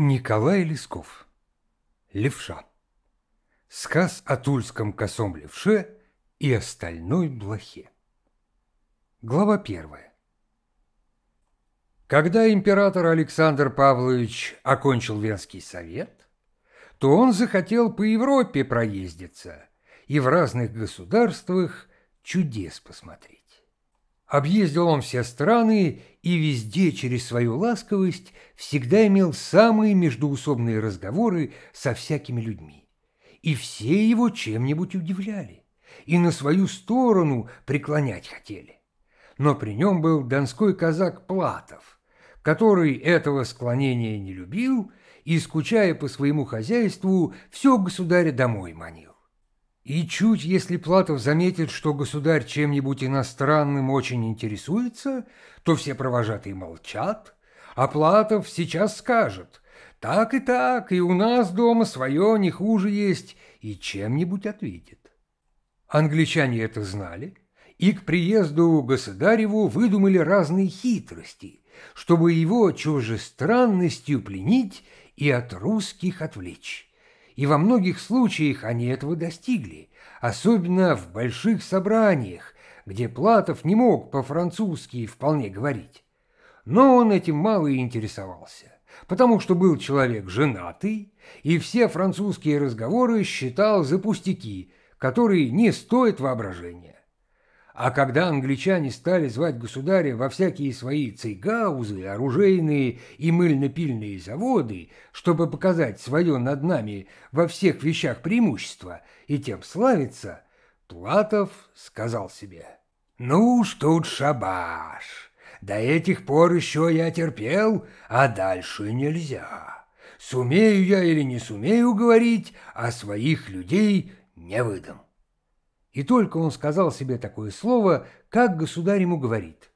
Николай Лесков. Левша. Сказ о тульском косом левше и остальной блохе. Глава первая. Когда император Александр Павлович окончил Венский совет, то он захотел по Европе проездиться и в разных государствах чудес посмотреть. Объездил он все страны и везде через свою ласковость всегда имел самые междуусобные разговоры со всякими людьми. И все его чем-нибудь удивляли, и на свою сторону преклонять хотели. Но при нем был донской казак Платов, который этого склонения не любил и, скучая по своему хозяйству, все государя домой манил. И чуть, если Платов заметит, что государь чем-нибудь иностранным очень интересуется, то все провожатые молчат, а Платов сейчас скажет «Так и так, и у нас дома свое не хуже есть», и чем-нибудь ответит. Англичане это знали, и к приезду государеву выдумали разные хитрости, чтобы его чужестранностью пленить и от русских отвлечь и во многих случаях они этого достигли, особенно в больших собраниях, где Платов не мог по-французски вполне говорить. Но он этим мало и интересовался, потому что был человек женатый, и все французские разговоры считал за пустяки, которые не стоят воображения. А когда англичане стали звать государя во всякие свои цейгаузы, оружейные и мыльно-пильные заводы, чтобы показать свое над нами во всех вещах преимущество и тем славиться, Платов сказал себе, «Ну уж тут шабаш, до этих пор еще я терпел, а дальше нельзя. Сумею я или не сумею говорить, а своих людей не выдам». И только он сказал себе такое слово, как государь ему говорит.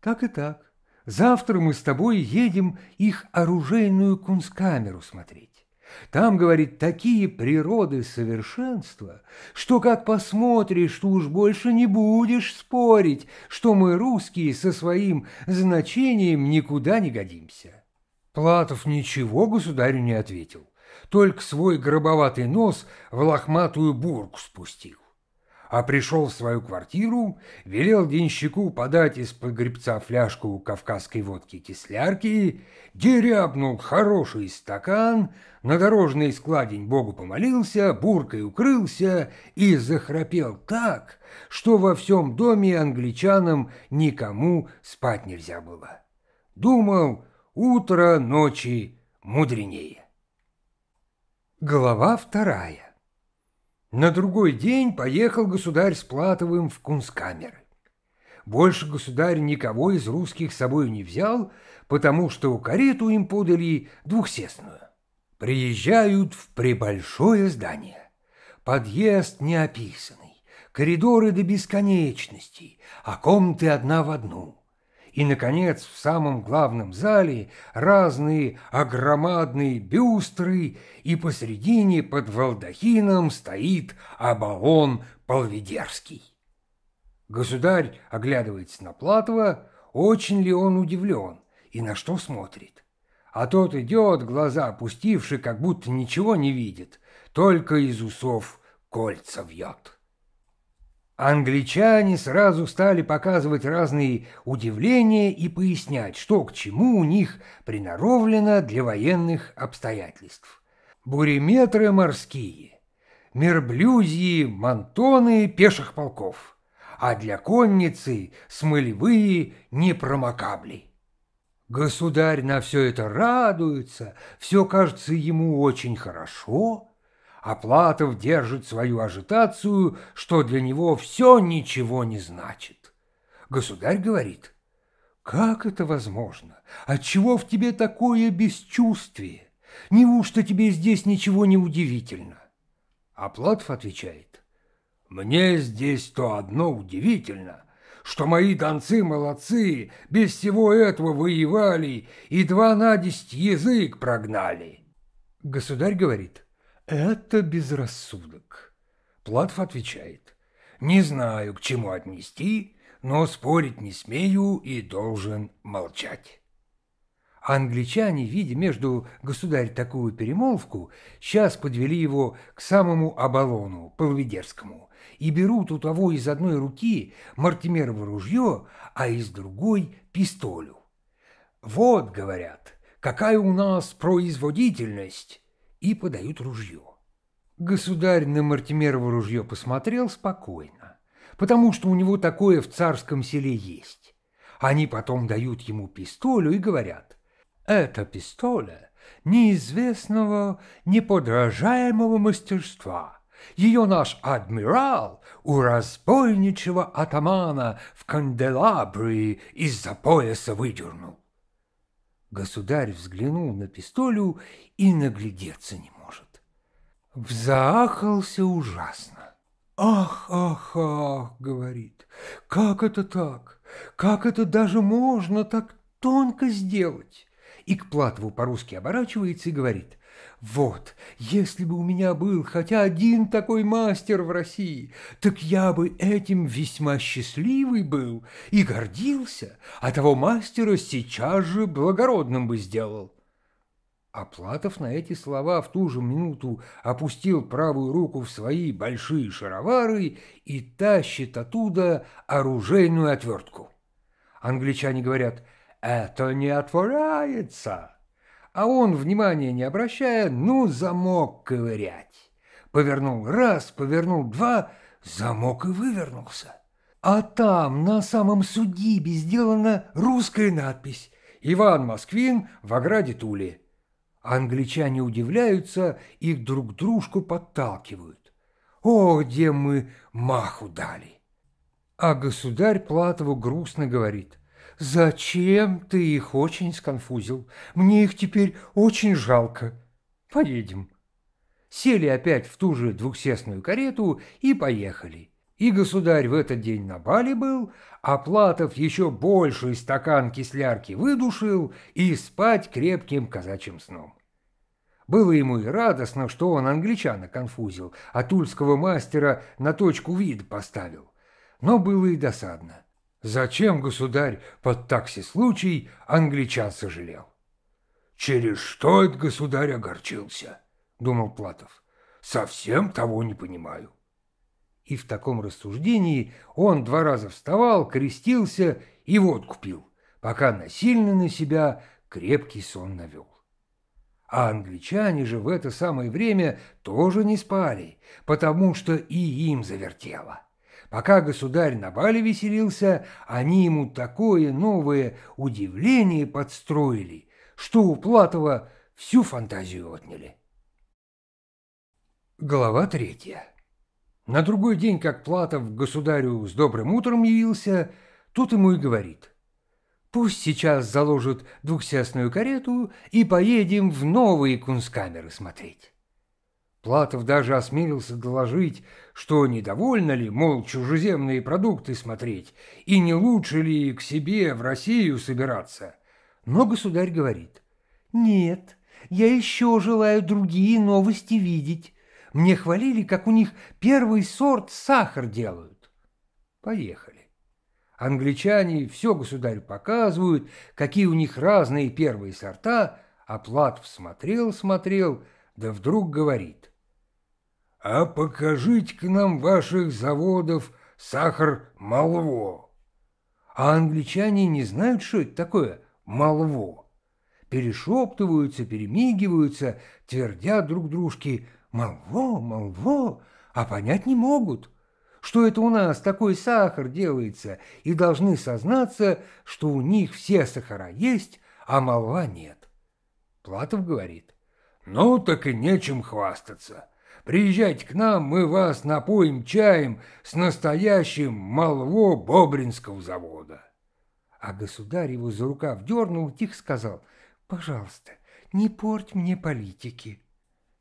«Так и так. Завтра мы с тобой едем их оружейную кунсткамеру смотреть. Там, говорит, такие природы совершенства, что как посмотришь, что уж больше не будешь спорить, что мы, русские, со своим значением никуда не годимся». Платов ничего государю не ответил, только свой гробоватый нос в лохматую бурку спустил а пришел в свою квартиру, велел денщику подать из-под гребца фляжку кавказской водки-кислярки, дерябнул хороший стакан, на дорожный складень Богу помолился, буркой укрылся и захрапел так, что во всем доме англичанам никому спать нельзя было. Думал, утро ночи мудренее. Глава вторая на другой день поехал государь с Платовым в Кунсткамеры. Больше государь никого из русских с собой не взял, потому что карету им подали двухсестную. Приезжают в прибольшое здание. Подъезд неописанный, коридоры до бесконечности, а комнаты одна в одну – и, наконец, в самом главном зале разные огромадные бюстры, и посредине под балдахином стоит Абалон Полведерский. Государь оглядывается на Платова, очень ли он удивлен и на что смотрит. А тот идет, глаза опустивши, как будто ничего не видит, только из усов кольца вьет. Англичане сразу стали показывать разные удивления и пояснять, что к чему у них приноровлено для военных обстоятельств. Буреметры морские, мерблюзии, мантоны пеших полков, а для конницы смылевые непромокабли. Государь на все это радуется, все кажется ему очень хорошо – а Платов держит свою ажитацию, что для него все ничего не значит. Государь говорит, «Как это возможно? Отчего в тебе такое бесчувствие? Неужто тебе здесь ничего не удивительно?» А Платов отвечает, «Мне здесь то одно удивительно, что мои донцы молодцы, без всего этого воевали и два на десять язык прогнали». Государь говорит, это безрассудок. Платов отвечает. Не знаю, к чему отнести, но спорить не смею и должен молчать. Англичане, видя между государь такую перемолвку, сейчас подвели его к самому Абалону, Полведерскому, и берут у того из одной руки Мартимерово ружье, а из другой – пистолю. «Вот, — говорят, — какая у нас производительность!» И подают ружье. Государь на Мартимерово ружье посмотрел спокойно, потому что у него такое в царском селе есть. Они потом дают ему пистолю и говорят, «Это пистоля неизвестного, неподражаемого мастерства». Ее наш адмирал у разбойничего атамана в канделабрии из-за пояса выдернул. Государь взглянул на пистолю и наглядеться не может. Взаахался ужасно. «Ах, ах, ах!» — говорит. «Как это так? Как это даже можно так тонко сделать?» И к Платову по-русски оборачивается и говорит. Вот, если бы у меня был хотя один такой мастер в России, так я бы этим весьма счастливый был и гордился, а того мастера сейчас же благородным бы сделал. А Платов на эти слова в ту же минуту опустил правую руку в свои большие шаровары и тащит оттуда оружейную отвертку. Англичане говорят «Это не отворяется» а он, внимания не обращая, ну, замок ковырять. Повернул раз, повернул два, замок и вывернулся. А там на самом судибе сделана русская надпись «Иван Москвин в ограде Тули». Англичане удивляются и друг дружку подталкивают. О, где мы маху дали! А государь Платову грустно говорит. «Зачем ты их очень сконфузил? Мне их теперь очень жалко. Поедем». Сели опять в ту же двухсестную карету и поехали. И государь в этот день на бале был, а Платов еще больший стакан кислярки выдушил и спать крепким казачьим сном. Было ему и радостно, что он англичана конфузил, а тульского мастера на точку вид поставил. Но было и досадно. Зачем государь под такси случай англичан сожалел? Через что этот государь огорчился, думал Платов. Совсем того не понимаю. И в таком рассуждении он два раза вставал, крестился и водку пил, пока насильно на себя крепкий сон навел. А англичане же в это самое время тоже не спали, потому что и им завертело. Пока государь на бале веселился, они ему такое новое удивление подстроили, что у Платова всю фантазию отняли. Глава третья. На другой день, как Платов к государю с добрым утром явился, тут ему и говорит. «Пусть сейчас заложат двухсясную карету и поедем в новые кунсткамеры смотреть». Платов даже осмелился доложить, что недовольно ли, мол, чужеземные продукты смотреть, и не лучше ли к себе в Россию собираться. Но государь говорит, «Нет, я еще желаю другие новости видеть. Мне хвалили, как у них первый сорт сахар делают». Поехали. Англичане все государю показывают, какие у них разные первые сорта, а Платов смотрел-смотрел, да вдруг говорит, а покажите-ка нам ваших заводов сахар Малво. А англичане не знают, что это такое Малво. Перешептываются, перемигиваются, твердят друг дружке «Малво, Малво», а понять не могут, что это у нас такой сахар делается, и должны сознаться, что у них все сахара есть, а молва нет. Платов говорит, ну так и нечем хвастаться. Приезжайте к нам, мы вас напоим чаем с настоящим молво Бобринского завода. А государь его за рукав дернул, тихо сказал, «Пожалуйста, не порть мне политики».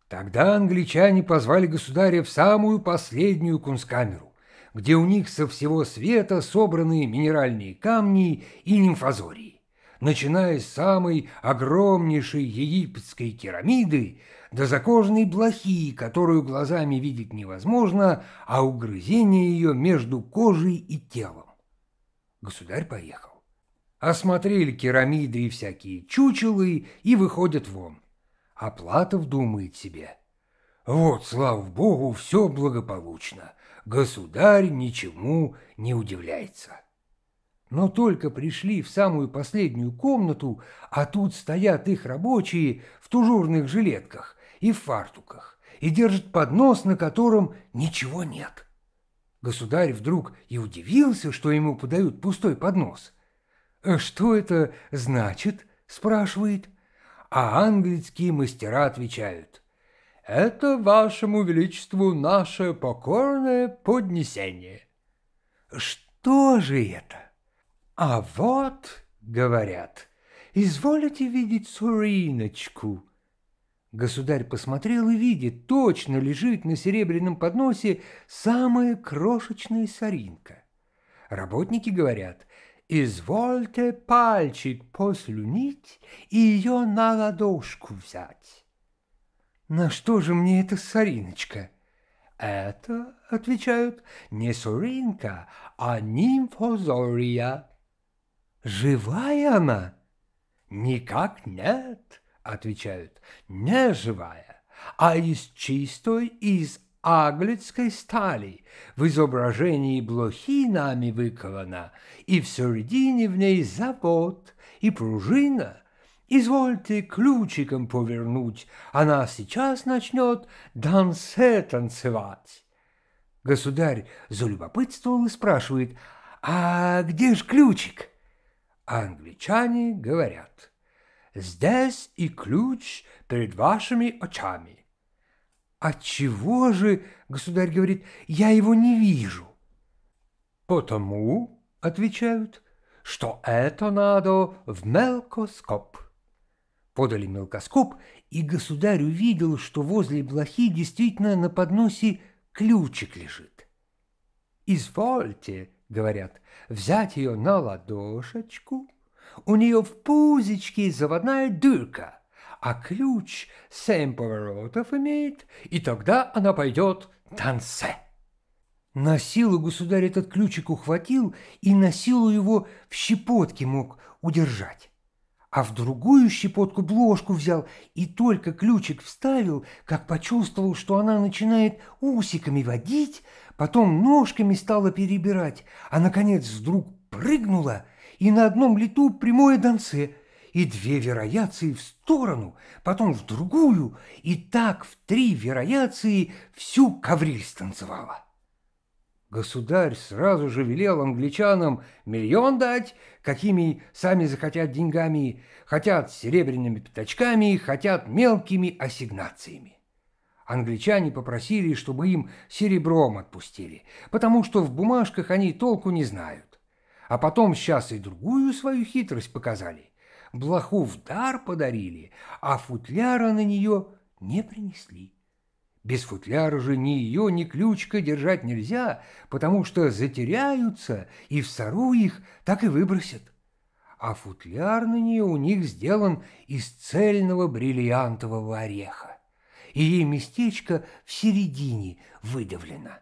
Тогда англичане позвали государя в самую последнюю кунсткамеру, где у них со всего света собраны минеральные камни и нимфазории, начиная с самой огромнейшей египетской керамиды до закожной блохи, которую глазами видеть невозможно, а угрызение ее между кожей и телом. Государь поехал. Осмотрели керамиды и всякие чучелы и выходят вон. А Платов думает себе. Вот, слава богу, все благополучно. Государь ничему не удивляется. Но только пришли в самую последнюю комнату, а тут стоят их рабочие в тужурных жилетках и в фартуках, и держат поднос, на котором ничего нет. Государь вдруг и удивился, что ему подают пустой поднос. «Что это значит?» – спрашивает. А английские мастера отвечают. «Это вашему величеству наше покорное поднесение». «Что же это?» «А вот, — говорят, — изволите видеть суриночку». Государь посмотрел и видит, точно лежит на серебряном подносе самая крошечная соринка. Работники говорят, «Извольте пальчик послюнить и ее на ладошку взять». «На что же мне эта сориночка?» «Это, — отвечают, — не соринка, а нимфозория». Живая она? Никак нет, отвечают, не живая, а из чистой, из аглицкой стали, в изображении блохи нами выкована, и в середине в ней завод и пружина. Извольте ключиком повернуть, она сейчас начнет дансе танцевать. Государь залюбопытствовал и спрашивает, а где ж ключик? Англичане говорят, «Здесь и ключ перед вашими очами». «Отчего же, — государь говорит, — я его не вижу?» «Потому, — отвечают, — что это надо в мелкоскоп». Подали мелкоскоп, и государь увидел, что возле блохи действительно на подносе ключик лежит. «Извольте, — говорят, — взять ее на ладошечку, у нее в пузичке заводная дырка, а ключ семь поворотов имеет, и тогда она пойдет танце. На силу государь этот ключик ухватил и на силу его в щепотке мог удержать. А в другую щепотку бложку взял и только ключик вставил, как почувствовал, что она начинает усиками водить, потом ножками стала перебирать, а, наконец, вдруг прыгнула и на одном лету прямое донце, и две верояции в сторону, потом в другую, и так в три верояции всю ковриль станцевала. Государь сразу же велел англичанам миллион дать, какими сами захотят деньгами, хотят серебряными пятачками, хотят мелкими ассигнациями. Англичане попросили, чтобы им серебром отпустили, потому что в бумажках они толку не знают. А потом сейчас и другую свою хитрость показали. Блоху в дар подарили, а футляра на нее не принесли. Без футляра же ни ее, ни ключка держать нельзя, потому что затеряются и в сору их так и выбросят. А футляр на нее у них сделан из цельного бриллиантового ореха и ей местечко в середине выдавлено.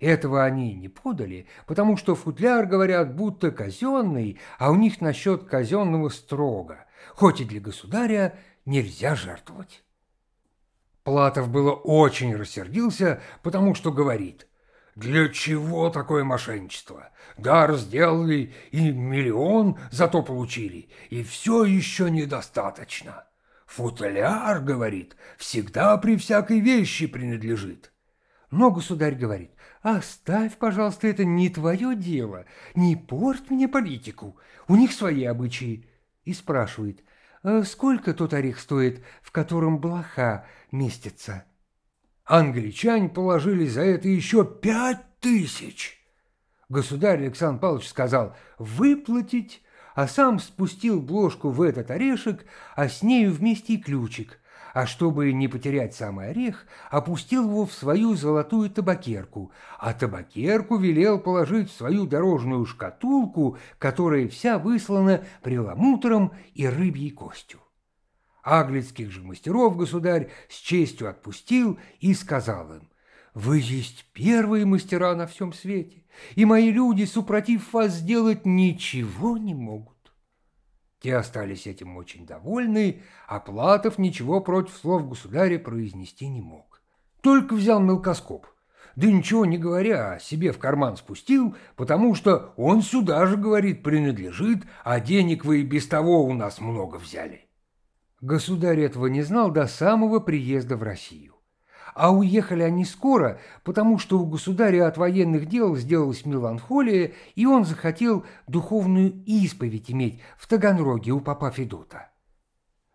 Этого они не подали, потому что футляр, говорят, будто казенный, а у них насчет казенного строго, хоть и для государя нельзя жертвовать. Платов было очень рассердился, потому что говорит, «Для чего такое мошенничество? Дар сделали и миллион зато получили, и все еще недостаточно». Футляр, говорит, всегда при всякой вещи принадлежит. Но государь говорит, оставь, пожалуйста, это не твое дело, не порть мне политику, у них свои обычаи. И спрашивает, «А сколько тот орех стоит, в котором блоха местится? Англичане положили за это еще пять тысяч. Государь Александр Павлович сказал, выплатить а сам спустил бложку в этот орешек, а с нею вместе и ключик, а чтобы не потерять самый орех, опустил его в свою золотую табакерку, а табакерку велел положить в свою дорожную шкатулку, которая вся выслана преламутром и рыбьей костью. Аглицких же мастеров государь с честью отпустил и сказал им, «Вы есть первые мастера на всем свете, и мои люди, супротив вас, сделать ничего не могут. Те остались этим очень довольны, а Платов ничего против слов государя произнести не мог. Только взял мелкоскоп, да ничего не говоря, себе в карман спустил, потому что он сюда же, говорит, принадлежит, а денег вы и без того у нас много взяли. Государь этого не знал до самого приезда в Россию. А уехали они скоро, потому что у государя от военных дел сделалась меланхолия, и он захотел духовную исповедь иметь в Таганроге у папа Федота.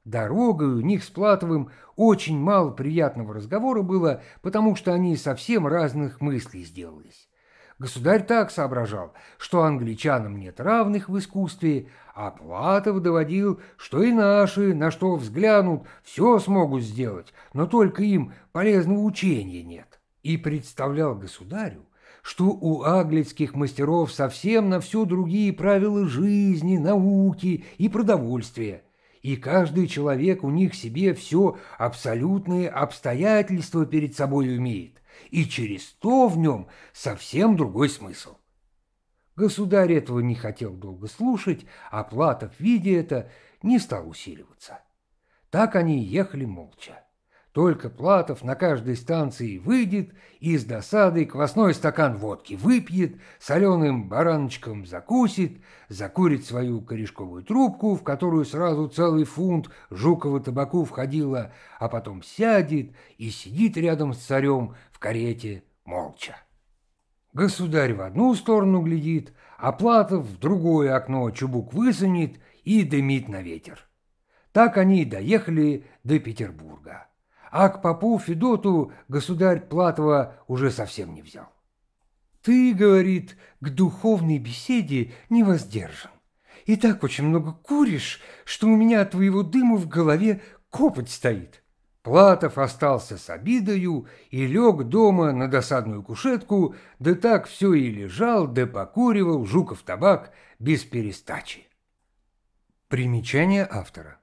Дорогой у них с Платовым очень мало приятного разговора было, потому что они совсем разных мыслей сделались. Государь так соображал, что англичанам нет равных в искусстве, а Платов доводил, что и наши, на что взглянут, все смогут сделать, но только им полезного учения нет. И представлял государю, что у аглицких мастеров совсем на все другие правила жизни, науки и продовольствия, и каждый человек у них себе все абсолютные обстоятельства перед собой умеет, и через то в нем совсем другой смысл. Государь этого не хотел долго слушать, а Платов, видя это, не стал усиливаться. Так они ехали молча. Только Платов на каждой станции выйдет и с досадой квасной стакан водки выпьет, соленым бараночком закусит, закурит свою корешковую трубку, в которую сразу целый фунт жукового табаку входило, а потом сядет и сидит рядом с царем в карете молча. Государь в одну сторону глядит, а Платов в другое окно чубук высунет и дымит на ветер. Так они и доехали до Петербурга. А к попу Федоту государь Платова уже совсем не взял. «Ты, — говорит, — к духовной беседе не воздержан. И так очень много куришь, что у меня от твоего дыма в голове копоть стоит». Платов остался с обидою и лег дома на досадную кушетку, да так все и лежал, да покуривал жуков табак без перестачи. Примечание автора.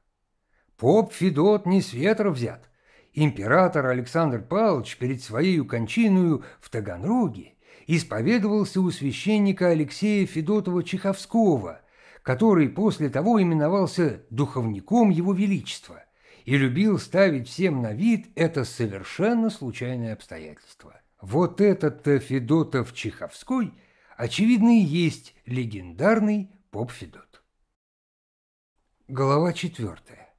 Поп Федот не с ветра взят. Император Александр Павлович перед своей кончиною в Таганроге исповедовался у священника Алексея Федотова-Чеховского, который после того именовался духовником его величества – и любил ставить всем на вид это совершенно случайное обстоятельство. Вот этот-то Федотов Чеховской, очевидно, и есть легендарный поп Федот. Глава четвертая.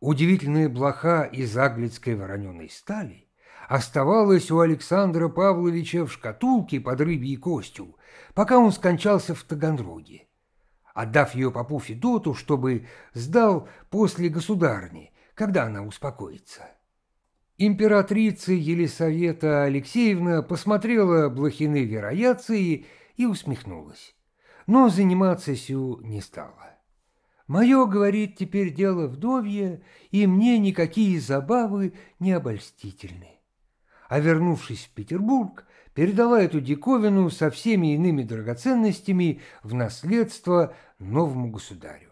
Удивительная блоха из аглицкой вороненой стали оставалась у Александра Павловича в шкатулке под рыбьей костью, пока он скончался в Таганроге. Отдав ее попу Федоту, чтобы сдал после государни, когда она успокоится. Императрица Елисавета Алексеевна посмотрела блохины верояции и усмехнулась, но заниматься сю не стала. «Мое, — говорит, — теперь дело вдовье, и мне никакие забавы не обольстительны». А вернувшись в Петербург, передала эту диковину со всеми иными драгоценностями в наследство новому государю.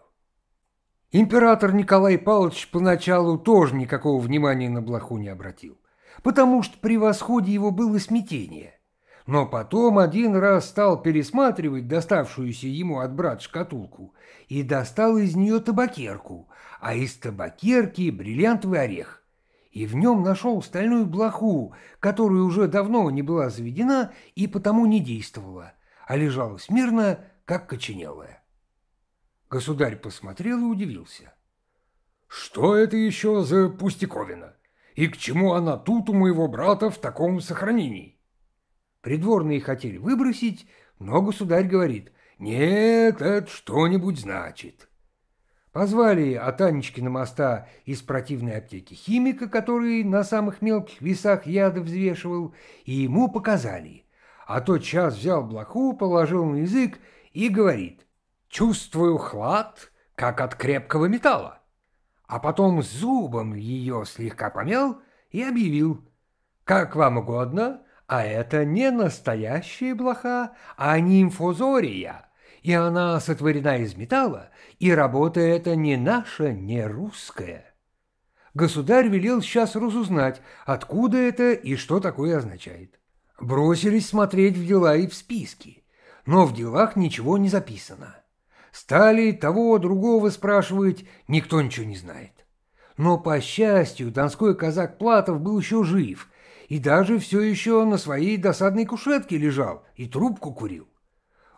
Император Николай Павлович поначалу тоже никакого внимания на блоху не обратил, потому что при восходе его было смятение. Но потом один раз стал пересматривать доставшуюся ему от брат шкатулку и достал из нее табакерку, а из табакерки бриллиантовый орех. И в нем нашел стальную блоху, которая уже давно не была заведена и потому не действовала, а лежала смирно, как коченелая. Государь посмотрел и удивился. «Что это еще за пустяковина? И к чему она тут у моего брата в таком сохранении?» Придворные хотели выбросить, но государь говорит, «Нет, это что-нибудь значит». Позвали от Анечкина моста из противной аптеки химика, который на самых мелких весах яды взвешивал, и ему показали. А тот час взял блоху, положил на язык и говорит, Чувствую хлад, как от крепкого металла. А потом зубом ее слегка помял и объявил. Как вам угодно, а это не настоящая блоха, а нимфозория, и она сотворена из металла, и работа эта не наша, не русская. Государь велел сейчас разузнать, откуда это и что такое означает. Бросились смотреть в дела и в списки, но в делах ничего не записано. Стали того, другого спрашивать, никто ничего не знает. Но, по счастью, донской казак Платов был еще жив и даже все еще на своей досадной кушетке лежал и трубку курил.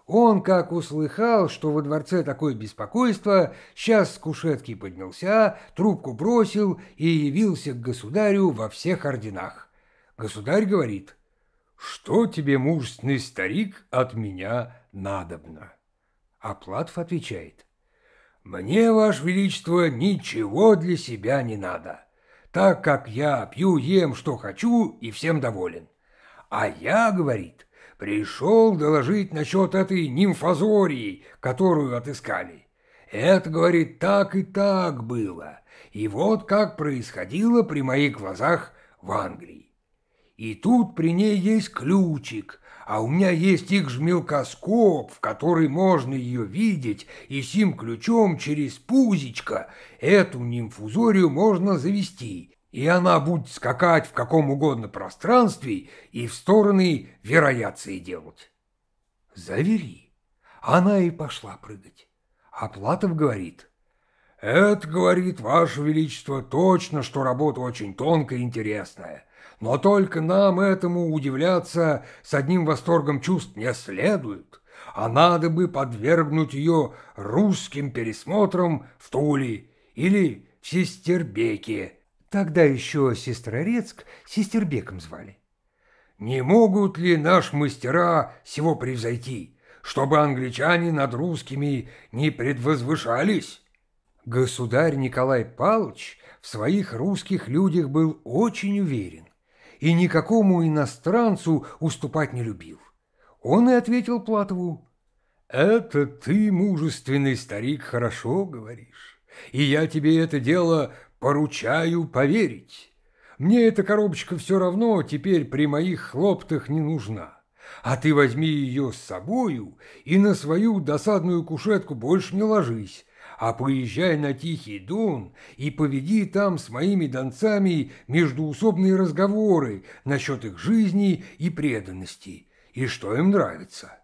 Он, как услыхал, что во дворце такое беспокойство, сейчас с кушетки поднялся, трубку бросил и явился к государю во всех орденах. Государь говорит, «Что тебе, мужественный старик, от меня надобно?» А Платов отвечает, «Мне, Ваше Величество, ничего для себя не надо, так как я пью, ем, что хочу и всем доволен. А я, — говорит, — пришел доложить насчет этой нимфозории, которую отыскали. Это, говорит, так и так было, и вот как происходило при моих глазах в Англии. И тут при ней есть ключик, а у меня есть их жмелкоскоп, в который можно ее видеть, и сим ключом через пузичко эту нимфузорию можно завести, и она будет скакать в каком угодно пространстве и в стороны вероятции делать. Завели. Она и пошла прыгать. А Платов говорит, «Это, — говорит, — Ваше Величество, точно, что работа очень тонкая и интересная». Но только нам этому удивляться с одним восторгом чувств не следует, а надо бы подвергнуть ее русским пересмотрам в Туле или в Сестербеке. Тогда еще Сестрорецк Сестербеком звали. Не могут ли наши мастера всего превзойти, чтобы англичане над русскими не предвозвышались? Государь Николай Павлович в своих русских людях был очень уверен и никакому иностранцу уступать не любил. Он и ответил Платову, «Это ты, мужественный старик, хорошо говоришь, и я тебе это дело поручаю поверить. Мне эта коробочка все равно теперь при моих хлоптах не нужна, а ты возьми ее с собою и на свою досадную кушетку больше не ложись, а поезжай на Тихий Дон и поведи там с моими донцами междуусобные разговоры насчет их жизни и преданности, и что им нравится.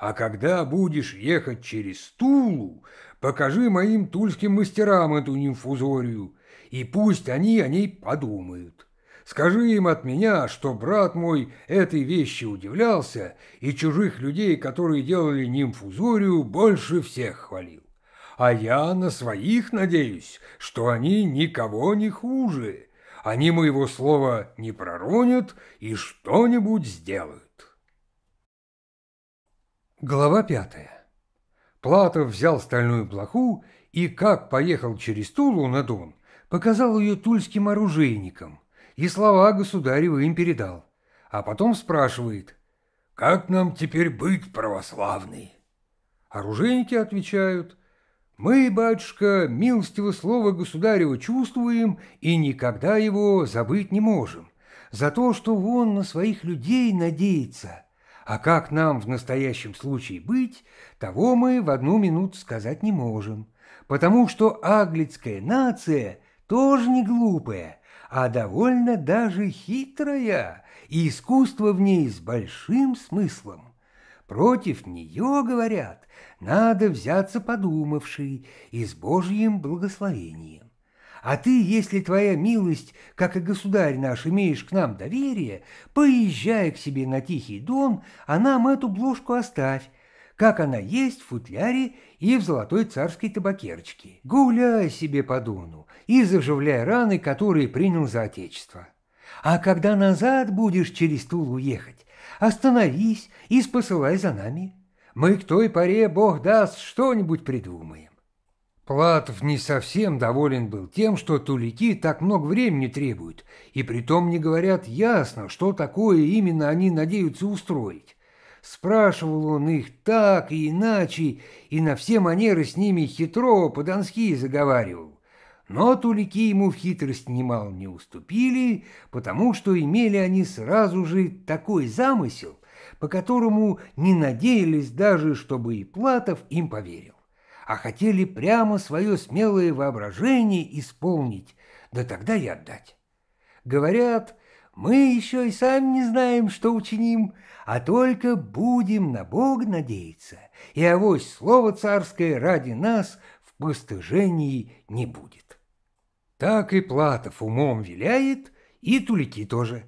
А когда будешь ехать через Тулу, покажи моим тульским мастерам эту нимфузорию, и пусть они о ней подумают. Скажи им от меня, что брат мой этой вещи удивлялся и чужих людей, которые делали нимфузорию, больше всех хвалил а я на своих надеюсь, что они никого не хуже. Они моего слова не проронят и что-нибудь сделают. Глава пятая. Платов взял стальную блоху и, как поехал через Тулу на Дон, показал ее тульским оружейникам и слова государеву им передал, а потом спрашивает, «Как нам теперь быть, православный?» Оружейники отвечают, мы, батюшка, милостиво слово государева чувствуем и никогда его забыть не можем, за то, что он на своих людей надеется. А как нам в настоящем случае быть, того мы в одну минуту сказать не можем, потому что аглицкая нация тоже не глупая, а довольно даже хитрая, и искусство в ней с большим смыслом. Против нее, говорят, надо взяться подумавший и с Божьим благословением. А ты, если твоя милость, как и государь наш, имеешь к нам доверие, поезжай к себе на Тихий Дон, а нам эту бложку оставь, как она есть в футляре и в золотой царской табакерочке. Гуляй себе по Дону и заживляй раны, которые принял за отечество. А когда назад будешь через Тулу ехать, остановись и спосылай за нами. Мы к той поре, Бог даст, что-нибудь придумаем. Платов не совсем доволен был тем, что тулики так много времени требуют, и притом не говорят ясно, что такое именно они надеются устроить. Спрашивал он их так и иначе, и на все манеры с ними хитро по-донски заговаривал. Но тулики ему в хитрость немало не уступили, потому что имели они сразу же такой замысел, по которому не надеялись даже, чтобы и Платов им поверил, а хотели прямо свое смелое воображение исполнить, да тогда и отдать. Говорят, мы еще и сами не знаем, что учиним, а только будем на Бога надеяться, и авось слово царское ради нас в постыжении не будет. Так и Платов умом виляет, и Тулики тоже.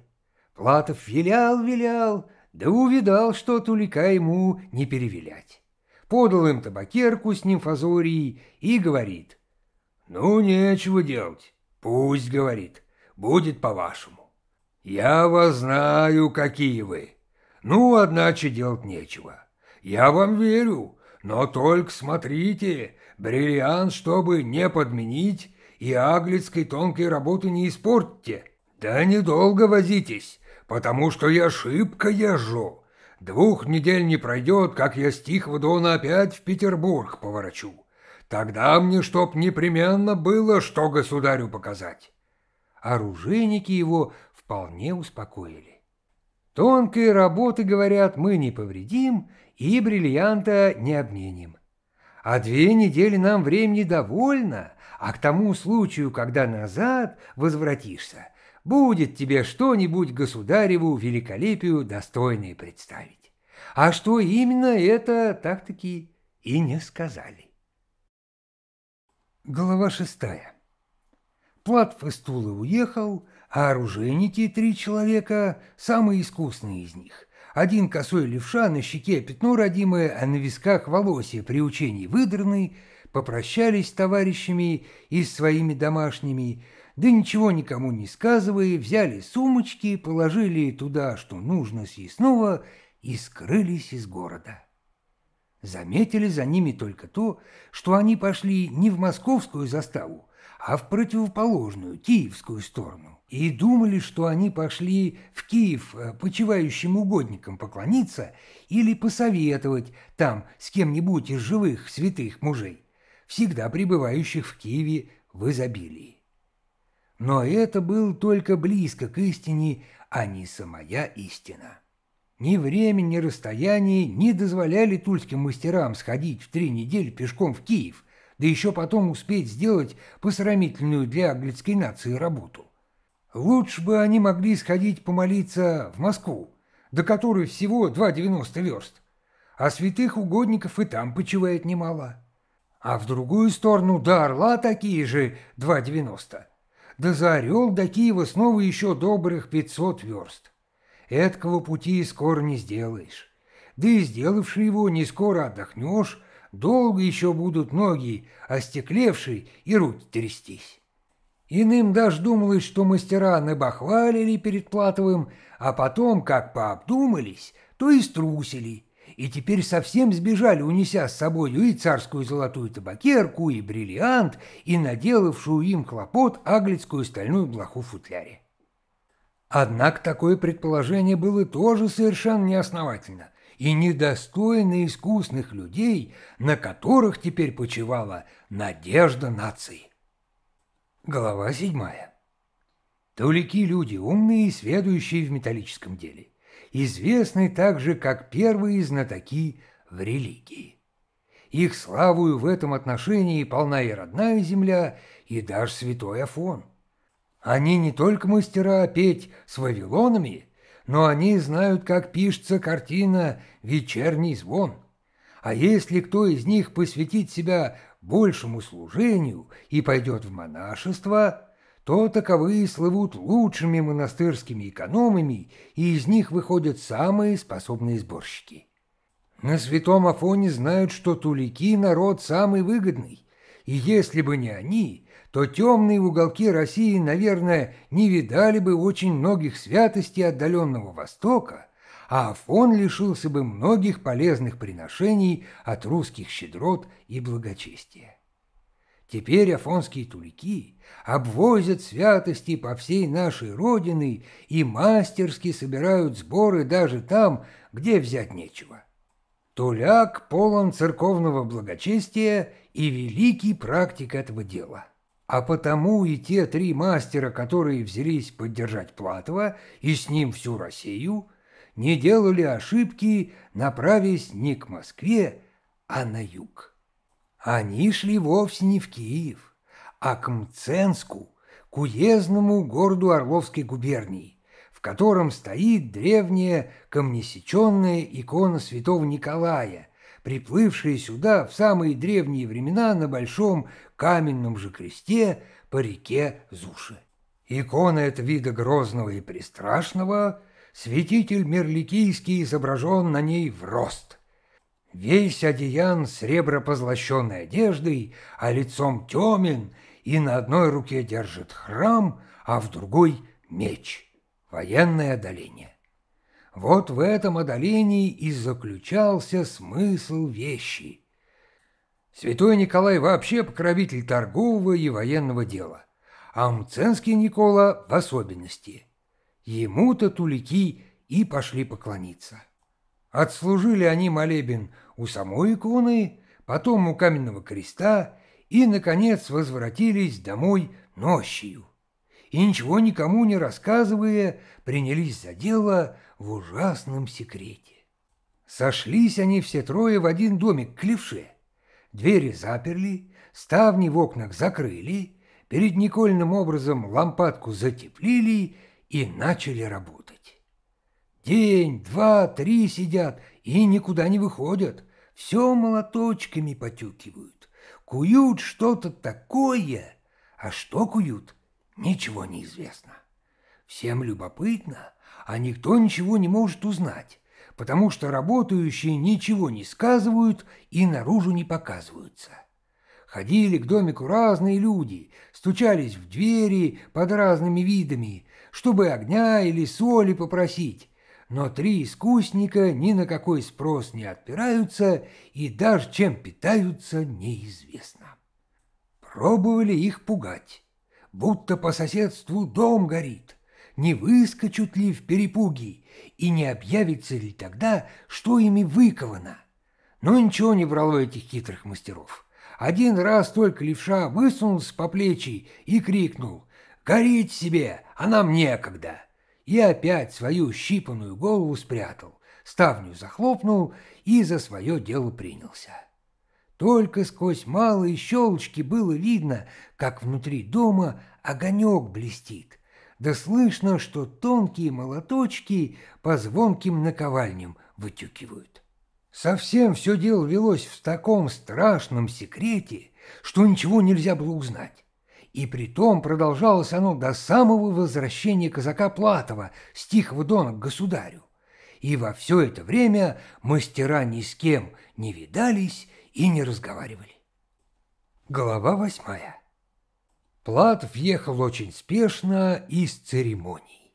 Платов вилял-вилял, да увидал, что Тулика ему не перевилять. Подал им табакерку с нимфазорией и говорит, «Ну, нечего делать, пусть, — говорит, — будет по-вашему. Я вас знаю, какие вы. Ну, одначе делать нечего. Я вам верю, но только смотрите, бриллиант, чтобы не подменить, и аглицкой тонкой работы не испортите. Да недолго возитесь, потому что я шибко езжу. Двух недель не пройдет, как я с Тихого опять в Петербург поворачу. Тогда мне чтоб непременно было, что государю показать. Оружейники его вполне успокоили. Тонкой работы, говорят, мы не повредим и бриллианта не обменим. А две недели нам времени довольно, а к тому случаю, когда назад возвратишься, будет тебе что-нибудь государеву великолепию достойное представить. А что именно это, так-таки и не сказали. Глава шестая. Платов из Тулы уехал, а оружейники, три человека, самые искусные из них. Один косой левша, на щеке пятно родимое, а на висках волосья при учении выдранный, попрощались с товарищами и с своими домашними, да ничего никому не сказывая, взяли сумочки, положили туда, что нужно съестного, и скрылись из города. Заметили за ними только то, что они пошли не в московскую заставу, а в противоположную, киевскую сторону, и думали, что они пошли в Киев э, почивающим угодникам поклониться или посоветовать там с кем-нибудь из живых святых мужей, всегда пребывающих в Киеве в изобилии. Но это был только близко к истине, а не самая истина. Ни время, ни расстояние не дозволяли тульским мастерам сходить в три недели пешком в Киев, да еще потом успеть сделать посрамительную для английской нации работу. Лучше бы они могли сходить помолиться в Москву, до которой всего 2,90 верст, а святых угодников и там почивает немало. А в другую сторону до Орла такие же 2,90 да за Орел до Киева снова еще добрых пятьсот верст. Эткого пути скоро не сделаешь. Да и сделавши его, не скоро отдохнешь, долго еще будут ноги остеклевшие и руки трястись. Иным даже думалось, что мастера набахвалили перед Платовым, а потом, как пообдумались, то и струсили, и теперь совсем сбежали, унеся с собою и царскую золотую табакерку, и бриллиант, и наделавшую им хлопот аглицкую стальную блоху в футляре. Однако такое предположение было тоже совершенно неосновательно и недостойно искусных людей, на которых теперь почивала надежда нации. Глава седьмая. Тулики люди умные и сведущие в металлическом деле известны также как первые знатоки в религии. Их славою в этом отношении полна и родная земля, и даже святой Афон. Они не только мастера петь с вавилонами, но они знают, как пишется картина «Вечерний звон». А если кто из них посвятит себя большему служению и пойдет в монашество – то таковые слывут лучшими монастырскими экономами, и из них выходят самые способные сборщики. На святом Афоне знают, что тулики – народ самый выгодный, и если бы не они, то темные уголки России, наверное, не видали бы очень многих святостей отдаленного Востока, а Афон лишился бы многих полезных приношений от русских щедрот и благочестия. Теперь афонские тулики обвозят святости по всей нашей родине и мастерски собирают сборы даже там, где взять нечего. Туляк полон церковного благочестия и великий практик этого дела. А потому и те три мастера, которые взялись поддержать Платова и с ним всю Россию, не делали ошибки, направясь не к Москве, а на юг. Они шли вовсе не в Киев, а к Мценску, к уездному городу Орловской губернии, в котором стоит древняя камнесеченная икона святого Николая, приплывшая сюда в самые древние времена на большом каменном же кресте по реке Зуши. Икона эта вида грозного и пристрашного, святитель Мерликийский изображен на ней в рост. Весь одеян с ребропозлощенной одеждой, а лицом темен, и на одной руке держит храм, а в другой — меч, военное одоление. Вот в этом одолении и заключался смысл вещи. Святой Николай вообще покровитель торгового и военного дела а Мценский Никола в особенности. Ему-то тулики и пошли поклониться. Отслужили они молебен у самой иконы, потом у каменного креста и, наконец, возвратились домой нощью. И ничего никому не рассказывая, принялись за дело в ужасном секрете. Сошлись они все трое в один домик к левше. Двери заперли, ставни в окнах закрыли, перед Никольным образом лампадку затеплили и начали работать. День, два, три сидят и никуда не выходят, все молоточками потюкивают, куют что-то такое, а что куют, ничего не известно. Всем любопытно, а никто ничего не может узнать, потому что работающие ничего не сказывают и наружу не показываются. Ходили к домику разные люди, стучались в двери под разными видами, чтобы огня или соли попросить, но три искусника ни на какой спрос не отпираются и даже чем питаются неизвестно. Пробовали их пугать, будто по соседству дом горит, не выскочут ли в перепуги и не объявится ли тогда, что ими выковано. Но ничего не брало этих хитрых мастеров. Один раз только левша высунулся по плечи и крикнул «Гореть себе, а нам некогда!» И опять свою щипанную голову спрятал, ставню захлопнул и за свое дело принялся. Только сквозь малые щелочки было видно, как внутри дома огонек блестит, да слышно, что тонкие молоточки по звонким наковальням вытюкивают. Совсем все дело велось в таком страшном секрете, что ничего нельзя было узнать. И притом продолжалось оно до самого возвращения казака Платова с Тихого Дона к государю. И во все это время мастера ни с кем не видались и не разговаривали. Глава восьмая. Платов ехал очень спешно и с церемонией.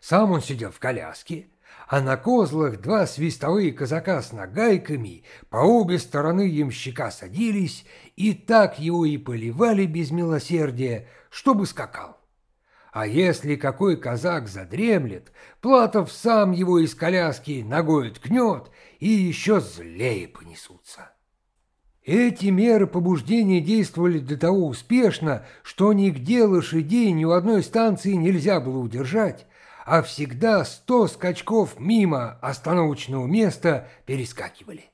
Сам он сидел в коляске, а на козлах два свистовые казака с нагайками по обе стороны ямщика садились и так его и поливали без милосердия, чтобы скакал. А если какой казак задремлет, Платов сам его из коляски ногой ткнет, и еще злее понесутся. Эти меры побуждения действовали до того успешно, что нигде лошадей ни у одной станции нельзя было удержать, а всегда сто скачков мимо остановочного места перескакивали.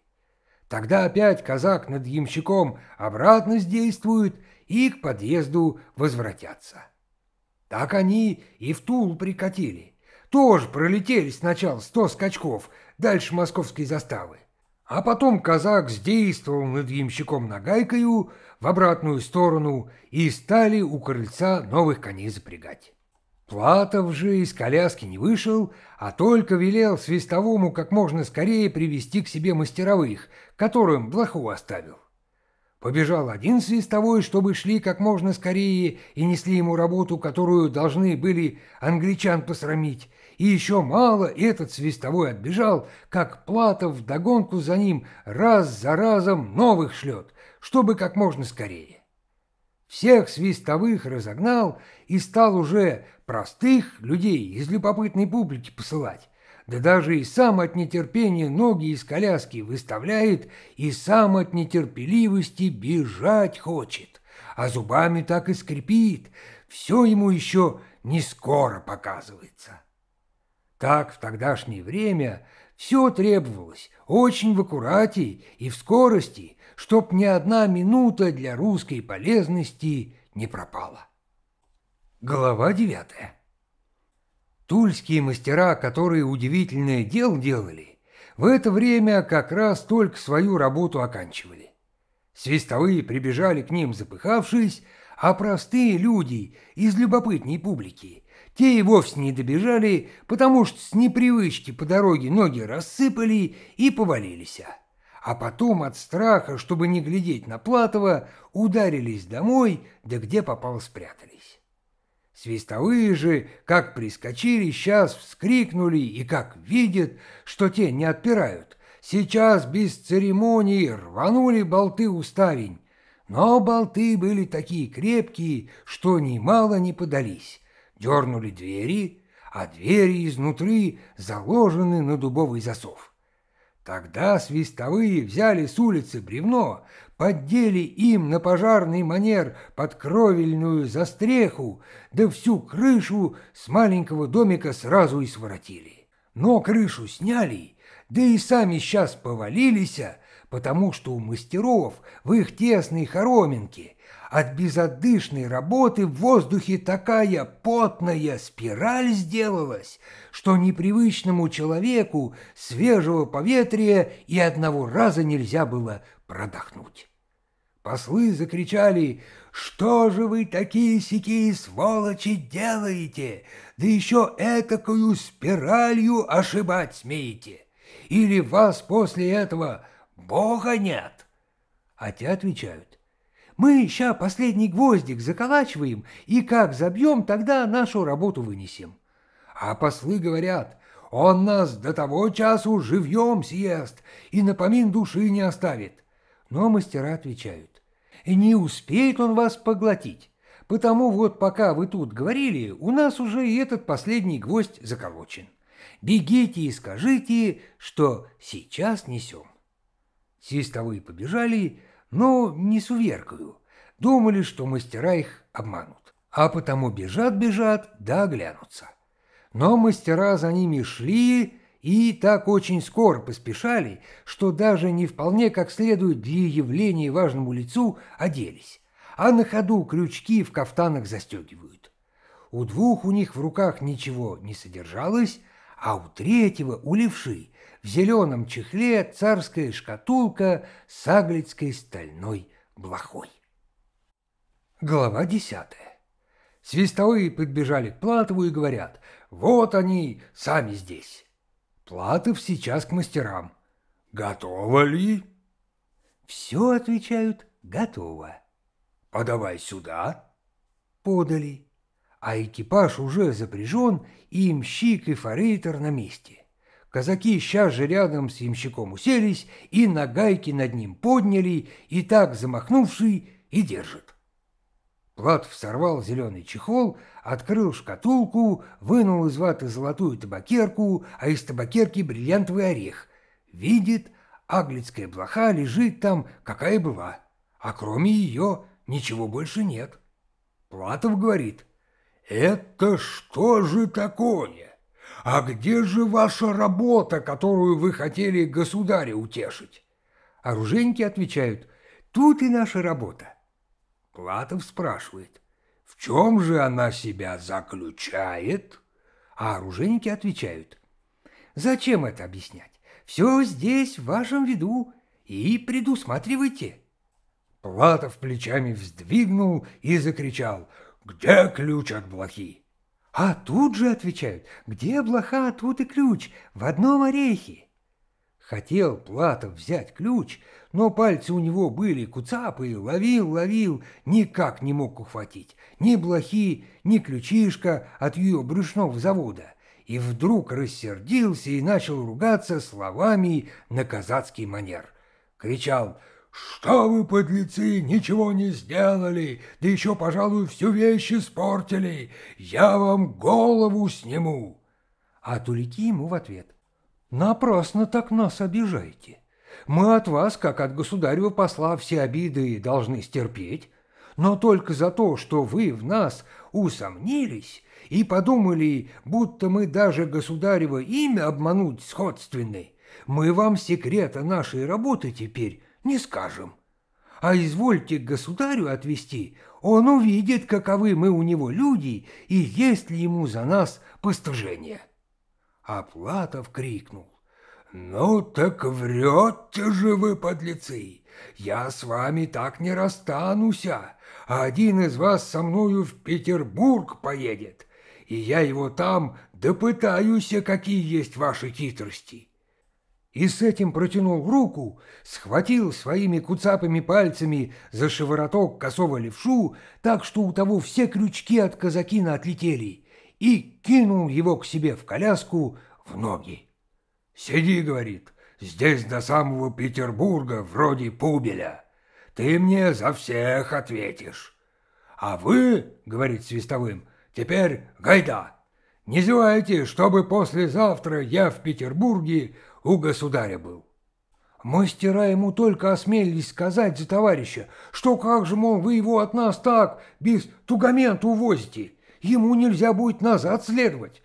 Тогда опять казак над ямщиком обратно сдействует и к подъезду возвратятся. Так они и в Тул прикатили. Тоже пролетели сначала сто скачков дальше московской заставы. А потом казак сдействовал над ямщиком нагайкою в обратную сторону и стали у крыльца новых коней запрягать. Платов же из коляски не вышел, а только велел свистовому как можно скорее привести к себе мастеровых, которым блоху оставил. Побежал один свистовой, чтобы шли как можно скорее и несли ему работу, которую должны были англичан посрамить. И еще мало этот свистовой отбежал, как Платов вдогонку за ним раз за разом новых шлет, чтобы как можно скорее. Всех свистовых разогнал и стал уже простых людей из любопытной публики посылать. Да даже и сам от нетерпения ноги из коляски выставляет, и сам от нетерпеливости бежать хочет, а зубами так и скрипит, все ему еще не скоро показывается. Так в тогдашнее время все требовалось очень в аккурате и в скорости, чтоб ни одна минута для русской полезности не пропала. Глава девятая. Тульские мастера, которые удивительное дело делали, в это время как раз только свою работу оканчивали. Свистовые прибежали к ним запыхавшись, а простые люди из любопытней публики, те и вовсе не добежали, потому что с непривычки по дороге ноги рассыпали и повалились. А потом от страха, чтобы не глядеть на Платова, ударились домой, да где попало спрятались. Свистовые же, как прискочили, сейчас вскрикнули и как видят, что те не отпирают. Сейчас без церемонии рванули болты уставень, но болты были такие крепкие, что немало не подались. Дернули двери, а двери изнутри заложены на дубовый засов. Тогда свистовые взяли с улицы бревно, поддели им на пожарный манер под кровельную застреху, да всю крышу с маленького домика сразу и своротили. Но крышу сняли, да и сами сейчас повалились, потому что у мастеров в их тесной хороминке от безотдышной работы в воздухе такая потная спираль сделалась, что непривычному человеку свежего поветрия и одного раза нельзя было продохнуть. Послы закричали «Что же вы такие-сякие сволочи делаете? Да еще этакую спиралью ошибать смеете? Или вас после этого Бога нет?» А те отвечают мы ща последний гвоздик заколачиваем, и как забьем, тогда нашу работу вынесем. А послы говорят, он нас до того часу живьем съест и напомин души не оставит. Но мастера отвечают, не успеет он вас поглотить, потому вот пока вы тут говорили, у нас уже и этот последний гвоздь заколочен. Бегите и скажите, что сейчас несем. Свистовые побежали, но не с уверкою. Думали, что мастера их обманут. А потому бежат-бежат, да оглянутся. Но мастера за ними шли и так очень скоро поспешали, что даже не вполне как следует для явления важному лицу оделись, а на ходу крючки в кафтанах застегивают. У двух у них в руках ничего не содержалось, а у третьего, у левши, в зеленом чехле царская шкатулка с аглицкой стальной блохой. Глава десятая. Свистовые подбежали к Платову и говорят, вот они, сами здесь. Платов сейчас к мастерам. Готово ли? Все, отвечают, готово. Подавай сюда. Подали. А экипаж уже запряжен, и имщик и форейтер на месте. Казаки сейчас же рядом с ямщиком уселись и на гайки над ним подняли, и так замахнувший и держат. Платов сорвал зеленый чехол, открыл шкатулку, вынул из ваты золотую табакерку, а из табакерки бриллиантовый орех. Видит, аглицкая блоха лежит там, какая была, а кроме ее ничего больше нет. Платов говорит, «Это что же такое?» «А где же ваша работа, которую вы хотели государя утешить?» Оружейники отвечают, «Тут и наша работа». Платов спрашивает, «В чем же она себя заключает?» А оружейники отвечают, «Зачем это объяснять? Все здесь в вашем виду, и предусматривайте». Платов плечами вздвигнул и закричал, «Где ключ от блохи?» А тут же отвечают, где блоха, тут и ключ, в одном орехе. Хотел Платов взять ключ, но пальцы у него были куцапые, ловил, ловил, никак не мог ухватить. Ни блохи, ни ключишка от ее брюшного завода. И вдруг рассердился и начал ругаться словами на казацкий манер. Кричал «Что вы, подлецы, ничего не сделали, да еще, пожалуй, всю вещь испортили, я вам голову сниму!» А Тулики ему в ответ «Напрасно так нас обижаете. Мы от вас, как от государева посла, все обиды должны стерпеть, но только за то, что вы в нас усомнились и подумали, будто мы даже государево имя обмануть сходственны, мы вам секрета нашей работы теперь не скажем. А извольте к государю отвести, Он увидит, каковы мы у него люди, и есть ли ему за нас постыжение. А Платов крикнул. «Ну так врете же вы, подлецы! Я с вами так не расстануся, один из вас со мною в Петербург поедет, и я его там допытаюсь, какие есть ваши хитрости и с этим протянул руку, схватил своими куцапыми пальцами за шивороток косого левшу, так что у того все крючки от казакина отлетели, и кинул его к себе в коляску в ноги. «Сиди, — говорит, — здесь до самого Петербурга, вроде Пубеля. Ты мне за всех ответишь. А вы, — говорит Свистовым, — теперь гайда. Не зевайте, чтобы послезавтра я в Петербурге у государя был. Мастера ему только осмелились сказать за товарища, что как же, мол, вы его от нас так, без тугамента увозите, ему нельзя будет назад следовать.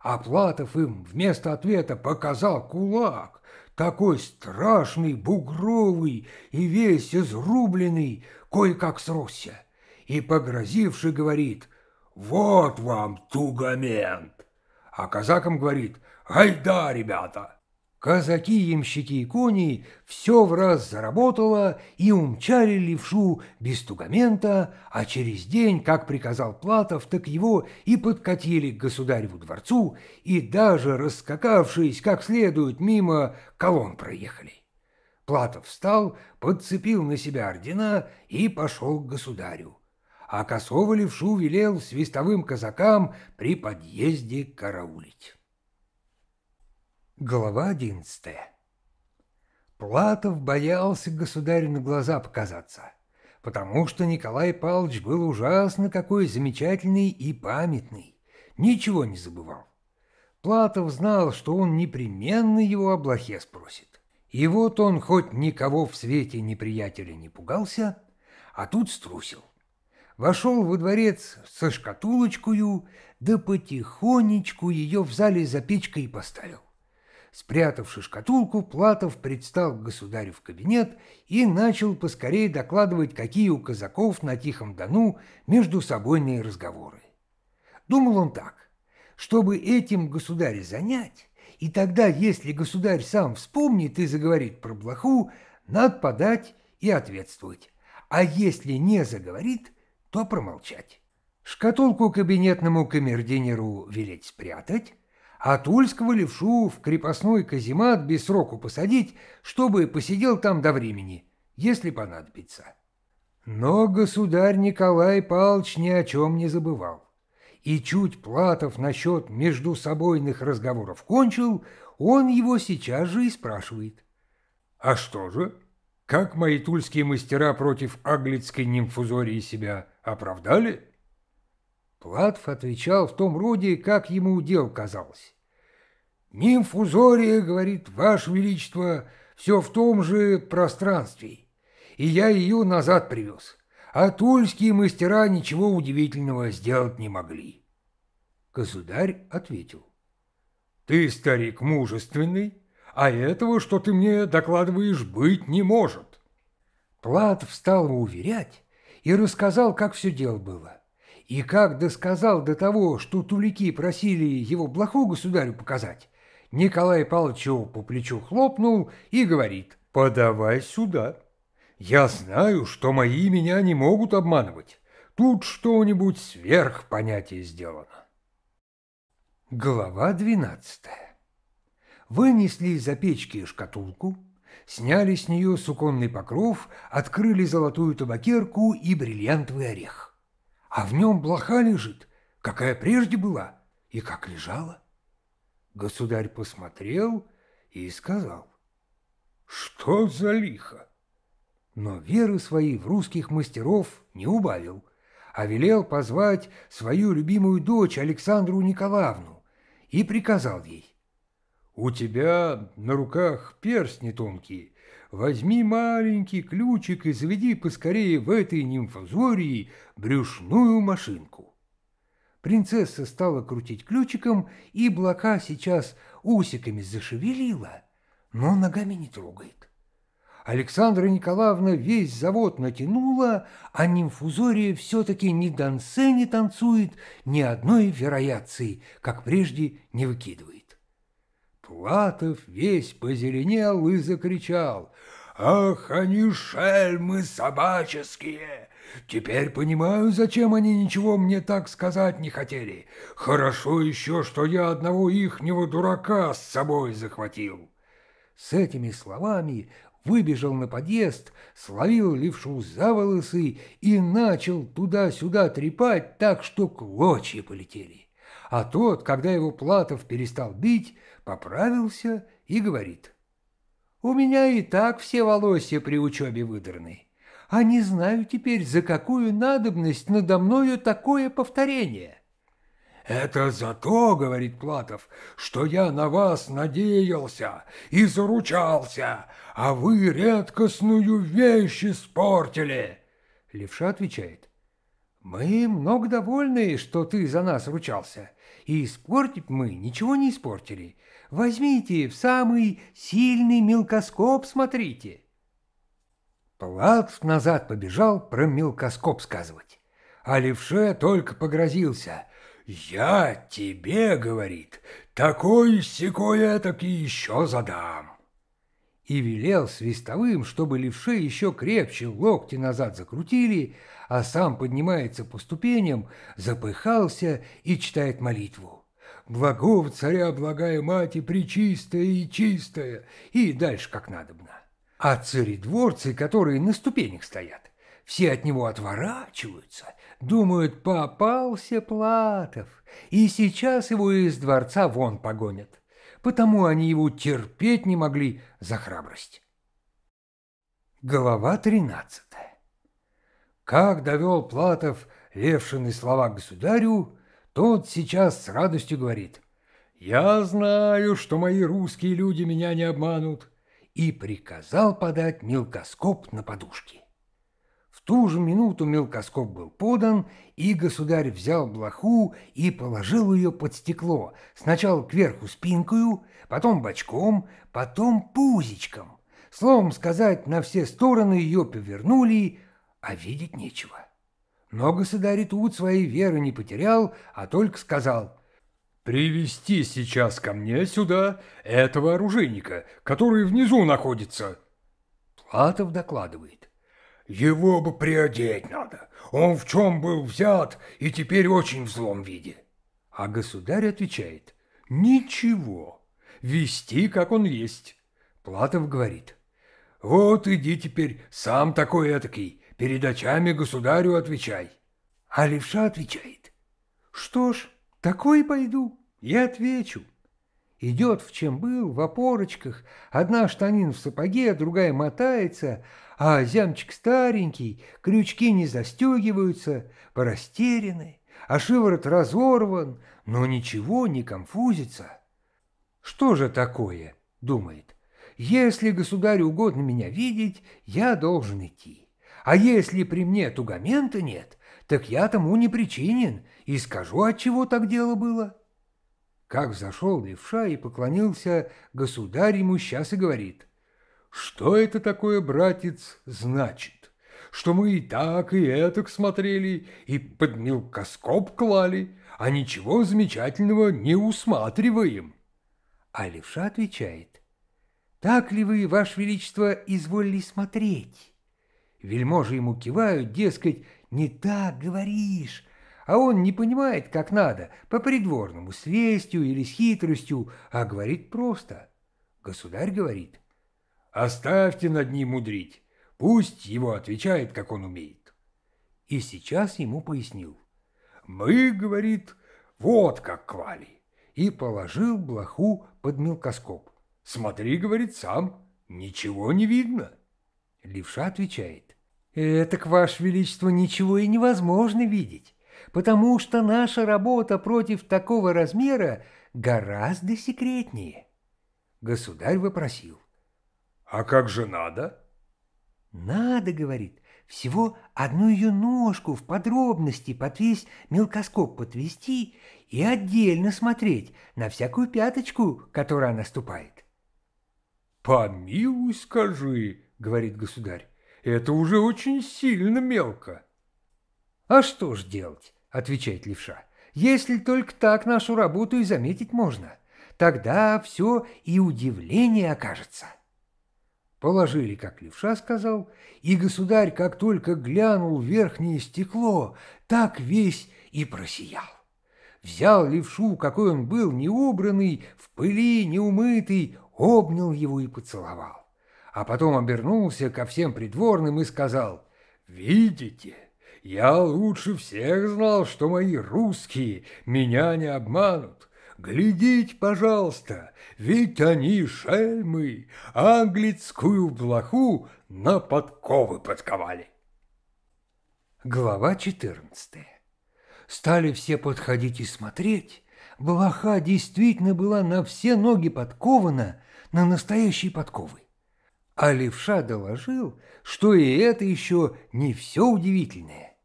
А Платов им вместо ответа показал кулак, такой страшный, бугровый и весь изрубленный, кое-как сросся, и, погрозивший, говорит, «Вот вам тугамент!» А казакам говорит, «Гайда, ребята!» Казаки, ямщики и кони все в раз заработало и умчали левшу без тугамента, а через день, как приказал Платов, так его и подкатили к государеву дворцу, и даже раскакавшись как следует мимо, колонн проехали. Платов встал, подцепил на себя ордена и пошел к государю. А косого левшу велел свистовым казакам при подъезде караулить. Глава одиннадцатая. Платов боялся государю на глаза показаться, потому что Николай Павлович был ужасно какой замечательный и памятный, ничего не забывал. Платов знал, что он непременно его о блохе спросит. И вот он хоть никого в свете неприятеля не пугался, а тут струсил. Вошел во дворец со шкатулочкою, да потихонечку ее в зале за печкой поставил. Спрятавши шкатулку, Платов предстал к государю в кабинет и начал поскорее докладывать, какие у казаков на Тихом Дону между собойные разговоры. Думал он так, чтобы этим государя занять, и тогда, если государь сам вспомнит и заговорит про блоху, надо подать и ответствовать, а если не заговорит, то промолчать. Шкатулку кабинетному камердинеру велеть спрятать, а Тульского левшу в крепостной каземат без сроку посадить, чтобы посидел там до времени, если понадобится. Но государь Николай Павлович ни о чем не забывал. И чуть Платов насчет междусобойных разговоров кончил, он его сейчас же и спрашивает. «А что же? Как мои тульские мастера против аглицкой нимфузории себя оправдали?» Платов отвечал в том роде, как ему удел казалось. «Нимфузория, — говорит, — Ваше Величество, все в том же пространстве, и я ее назад привез, а тульские мастера ничего удивительного сделать не могли». Государь ответил. «Ты, старик, мужественный, а этого, что ты мне докладываешь, быть не может». Плат встал уверять и рассказал, как все дело было. И как досказал до того, что тулики просили его блоху государю показать, Николай Павлович по плечу хлопнул и говорит «Подавай сюда. Я знаю, что мои меня не могут обманывать. Тут что-нибудь сверх понятия сделано». Глава двенадцатая. Вынесли из-за печки шкатулку, сняли с нее суконный покров, открыли золотую табакерку и бриллиантовый орех а в нем блоха лежит, какая прежде была и как лежала. Государь посмотрел и сказал, «Что за лихо?» Но веры своей в русских мастеров не убавил, а велел позвать свою любимую дочь Александру Николаевну и приказал ей, «У тебя на руках перстни тонкие, возьми маленький ключик и заведи поскорее в этой нимфозории брюшную машинку. Принцесса стала крутить ключиком, и блока сейчас усиками зашевелила, но ногами не трогает. Александра Николаевна весь завод натянула, а нимфузория все-таки ни дансе не танцует, ни одной вероятции, как прежде, не выкидывает. Платов весь позеленел и закричал «Ах, они шельмы собаческие! Теперь понимаю, зачем они ничего мне так сказать не хотели. Хорошо еще, что я одного ихнего дурака с собой захватил». С этими словами выбежал на подъезд, словил левшу за волосы и начал туда-сюда трепать так, что клочья полетели. А тот, когда его Платов перестал бить, поправился и говорит, «У меня и так все волосья при учебе выдраны, а не знаю теперь, за какую надобность надо мною такое повторение». «Это за то, — говорит Платов, — что я на вас надеялся и заручался, а вы редкостную вещь испортили!» Левша отвечает, «Мы много довольны, что ты за нас ручался, и испортить мы ничего не испортили. Возьмите в самый сильный мелкоскоп смотрите». Платов назад побежал про мелкоскоп сказывать, а левше только погрозился — «Я тебе, — говорит, — такой секой этакий еще задам!» И велел свистовым, чтобы левши еще крепче локти назад закрутили, а сам поднимается по ступеням, запыхался и читает молитву. «Благов царя, благая мать и пречистая и чистая!» и дальше как надобно. А царедворцы, которые на ступенях стоят, все от него отворачиваются, думают, попался Платов, и сейчас его из дворца вон погонят. Потому они его терпеть не могли за храбрость. Глава тринадцатая. Как довел Платов Левшины слова государю, тот сейчас с радостью говорит «Я знаю, что мои русские люди меня не обманут», и приказал подать мелкоскоп на подушке ту же минуту мелкоскоп был подан, и государь взял блоху и положил ее под стекло, сначала кверху спинкою, потом бочком, потом пузичком. Словом сказать, на все стороны ее повернули, а видеть нечего. Но государь тут своей веры не потерял, а только сказал «Привести сейчас ко мне сюда этого оружейника, который внизу находится». Платов докладывает его бы приодеть надо. Он в чем был взят и теперь очень в злом виде. А государь отвечает, ничего, вести, как он есть. Платов говорит, вот иди теперь, сам такой этакий, перед очами государю отвечай. А левша отвечает, что ж, такой пойду, я отвечу. Идет в чем был, в опорочках, одна штанин в сапоге, другая мотается, а зямчик старенький, крючки не застегиваются, порастеряны, а шиворот разорван, но ничего не конфузится. Что же такое, думает, если государю угодно меня видеть, я должен идти. А если при мне тугамента нет, так я тому не причинен и скажу, от чего так дело было. Как зашел левша и поклонился, государь ему сейчас и говорит — что это такое, братец, значит? Что мы и так, и этак смотрели, и под мелкоскоп клали, а ничего замечательного не усматриваем. А левша отвечает, «Так ли вы, Ваше Величество, изволили смотреть?» Вельможи ему кивают, дескать, «Не так говоришь», а он не понимает, как надо, по придворному, с вестью или с хитростью, а говорит просто. Государь говорит – Оставьте над ним мудрить. Пусть его отвечает, как он умеет. И сейчас ему пояснил. Мы, говорит, вот как клали. И положил блоху под мелкоскоп. Смотри, говорит, сам, ничего не видно. Левша отвечает. Это, к ваше величество, ничего и невозможно видеть, потому что наша работа против такого размера гораздо секретнее. Государь вопросил. «А как же надо?» «Надо, — говорит, — всего одну ее ножку в подробности под весь мелкоскоп подвести и отдельно смотреть на всякую пяточку, которая наступает». «Помилуй, скажи, —— говорит государь. «Это уже очень сильно мелко». «А что ж делать?» — отвечает левша. «Если только так нашу работу и заметить можно, тогда все и удивление окажется». Положили, как левша сказал, и государь, как только глянул в верхнее стекло, так весь и просиял. Взял левшу, какой он был, неубранный, в пыли, неумытый, обнял его и поцеловал. А потом обернулся ко всем придворным и сказал, «Видите, я лучше всех знал, что мои русские меня не обманут. Глядите, пожалуйста, ведь они шельмы, английскую блоху на подковы подковали». Глава четырнадцатая стали все подходить и смотреть. Блоха действительно была на все ноги подкована, на настоящие подковы. А левша доложил, что и это еще не все удивительное.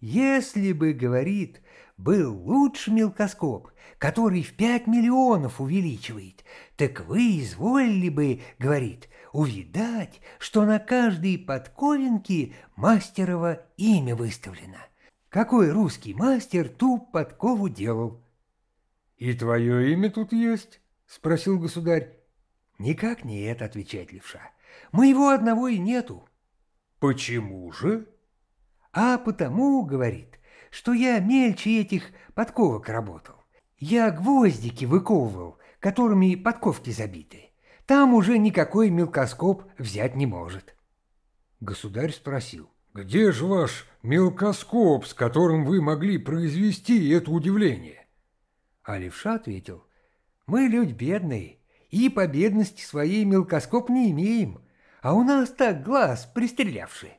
Если бы, говорит, был лучше мелкоскоп, который в пять миллионов увеличивает, так вы изволили бы, говорит, увидать, что на каждой подковинке мастерово имя выставлено – какой русский мастер ту подкову делал. — И твое имя тут есть? — спросил государь. — Никак не это, — отвечает левша. — Моего одного и нету. — Почему же? — А потому, — говорит, — что я мельче этих подковок работал. Я гвоздики выковывал, которыми подковки забиты. Там уже никакой мелкоскоп взять не может. Государь спросил. Где же ваш мелкоскоп, с которым вы могли произвести это удивление? А левша ответил, мы люди бедные, и по бедности своей мелкоскоп не имеем, а у нас так глаз пристрелявший.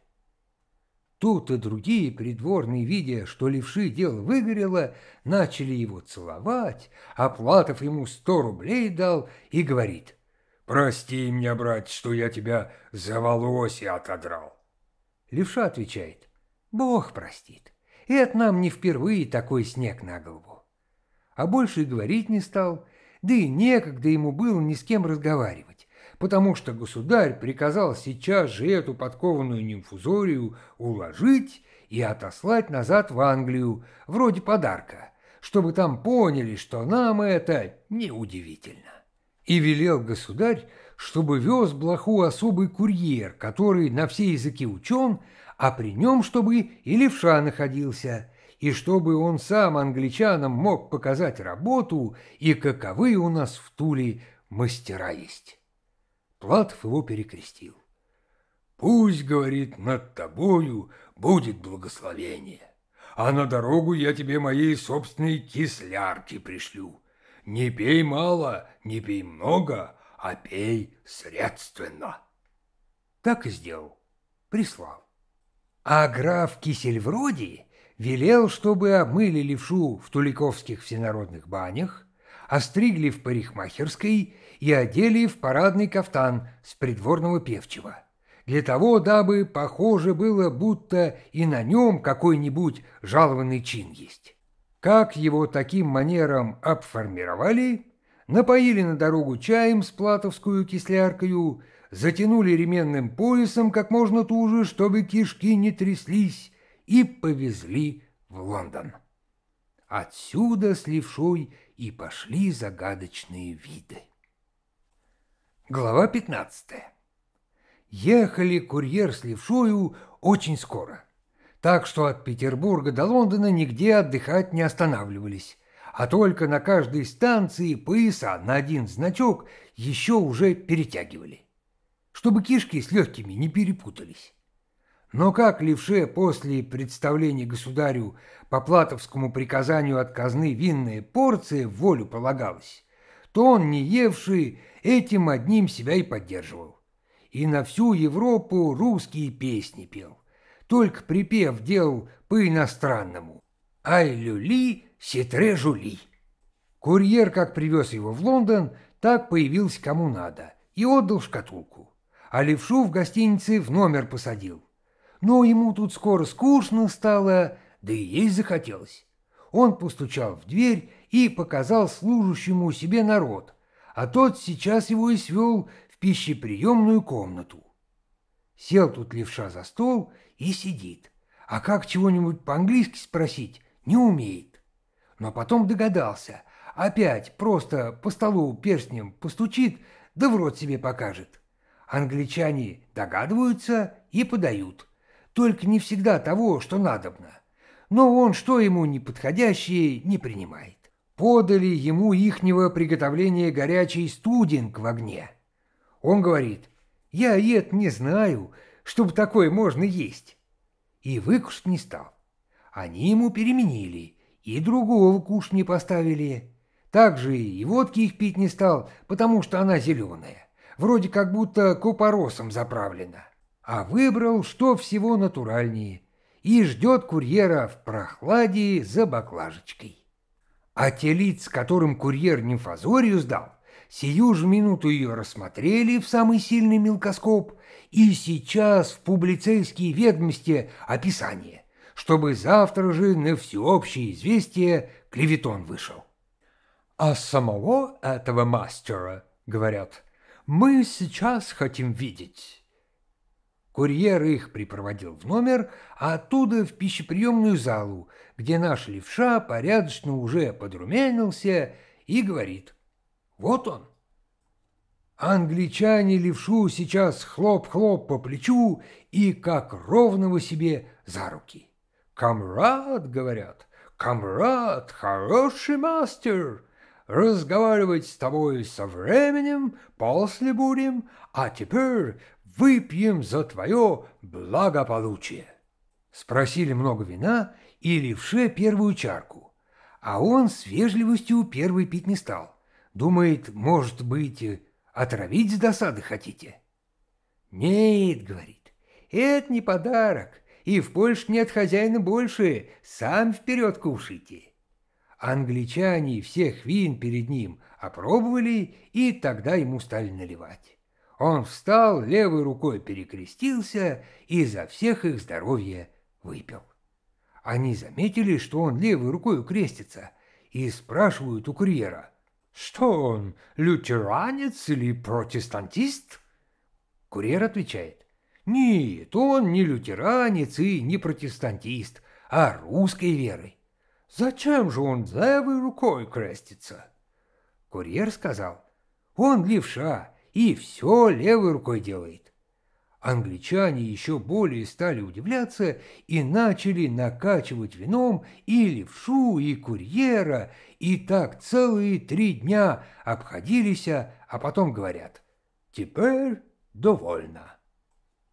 Тут и другие придворные, видя, что левши дело выгорело, начали его целовать, а ему сто рублей дал и говорит, «Прости меня, брат, что я тебя за волосы отодрал». Левша отвечает, «Бог простит, это нам не впервые такой снег на голову». А больше и говорить не стал, да и некогда ему было ни с кем разговаривать, потому что государь приказал сейчас же эту подкованную нимфузорию уложить и отослать назад в Англию, вроде подарка, чтобы там поняли, что нам это неудивительно. И велел государь, чтобы вез блоху особый курьер, который на все языки учен, а при нем чтобы и левша находился, и чтобы он сам англичанам мог показать работу и каковы у нас в Туле мастера есть. Платов его перекрестил. «Пусть, — говорит, — над тобою будет благословение, а на дорогу я тебе моей собственной кислярки пришлю. Не пей мало, не пей много, а пей средственно. Так и сделал, прислал. А граф Кисельвроди велел, чтобы обмыли левшу в туликовских всенародных банях, остригли в парикмахерской и одели в парадный кафтан с придворного певчего, для того, дабы похоже было, будто и на нем какой-нибудь жалованный чин есть. Как его таким манером обформировали, напоили на дорогу чаем с платовскую кисляркою, затянули ременным поясом как можно туже, чтобы кишки не тряслись, и повезли в Лондон. Отсюда с левшой и пошли загадочные виды. Глава 15. Ехали курьер с левшою очень скоро, так что от Петербурга до Лондона нигде отдыхать не останавливались, а только на каждой станции пояса на один значок еще уже перетягивали, чтобы кишки с легкими не перепутались. Но как левше после представления государю по платовскому приказанию от казны винная порция в волю полагалась, он, не евший, этим одним себя и поддерживал. И на всю Европу русские песни пел, только припев делал по-иностранному. «Ай, люли, Ситре Жули. Курьер как привез его в Лондон, так появился кому надо и отдал шкатулку. А левшу в гостинице в номер посадил. Но ему тут скоро скучно стало, да и есть захотелось. Он постучал в дверь и показал служащему себе народ, а тот сейчас его и свел в пищеприемную комнату. Сел тут левша за стол и сидит, а как чего-нибудь по-английски спросить не умеет. Но потом догадался, опять просто по столу перстнем постучит, да в рот себе покажет. Англичане догадываются и подают, только не всегда того, что надобно. Но он, что ему неподходящее, не принимает. Подали ему ихнего приготовления горячий студенг в огне. Он говорит, я ед не знаю, чтобы такое можно есть. И выкушать не стал. Они ему переменили, и другого куш не поставили. Также и водки их пить не стал, потому что она зеленая, вроде как будто купоросом заправлена. А выбрал, что всего натуральнее, и ждет курьера в прохладе за баклажечкой. А те лиц, которым курьер нимфозорию сдал, сию же минуту ее рассмотрели в самый сильный мелкоскоп и сейчас в публицейские ведомости описание, чтобы завтра же на всеобщее известие клеветон вышел. А самого этого мастера, говорят, мы сейчас хотим видеть. Курьер их припроводил в номер, а оттуда в пищеприемную залу, где наш левша порядочно уже подрумянился и говорит «Вот он». Англичане левшу сейчас хлоп-хлоп по плечу и как ровного себе за руки. «Камрад», — говорят, «камрад, хороший мастер, разговаривать с тобой со временем, после будем, а теперь выпьем за твое благополучие». Спросили много вина и левше первую чарку, а он с вежливостью первый пить не стал. Думает, может быть, отравить с досады хотите? «Нет», — говорит, — «это не подарок, и в Польше нет хозяина больше, сам вперед кушайте». Англичане всех вин перед ним опробовали, и тогда ему стали наливать. Он встал, левой рукой перекрестился и за всех их здоровье выпил. Они заметили, что он левой рукой крестится, и спрашивают у курьера, что он, лютеранец или протестантист? Курьер отвечает, нет, он не лютеранец и не протестантист, а русской верой. Зачем же он левой рукой крестится? Курьер сказал, он левша, и все левой рукой делает. Англичане еще более стали удивляться и начали накачивать вином и левшу, и курьера, и так целые три дня обходились, а потом говорят «Теперь довольно».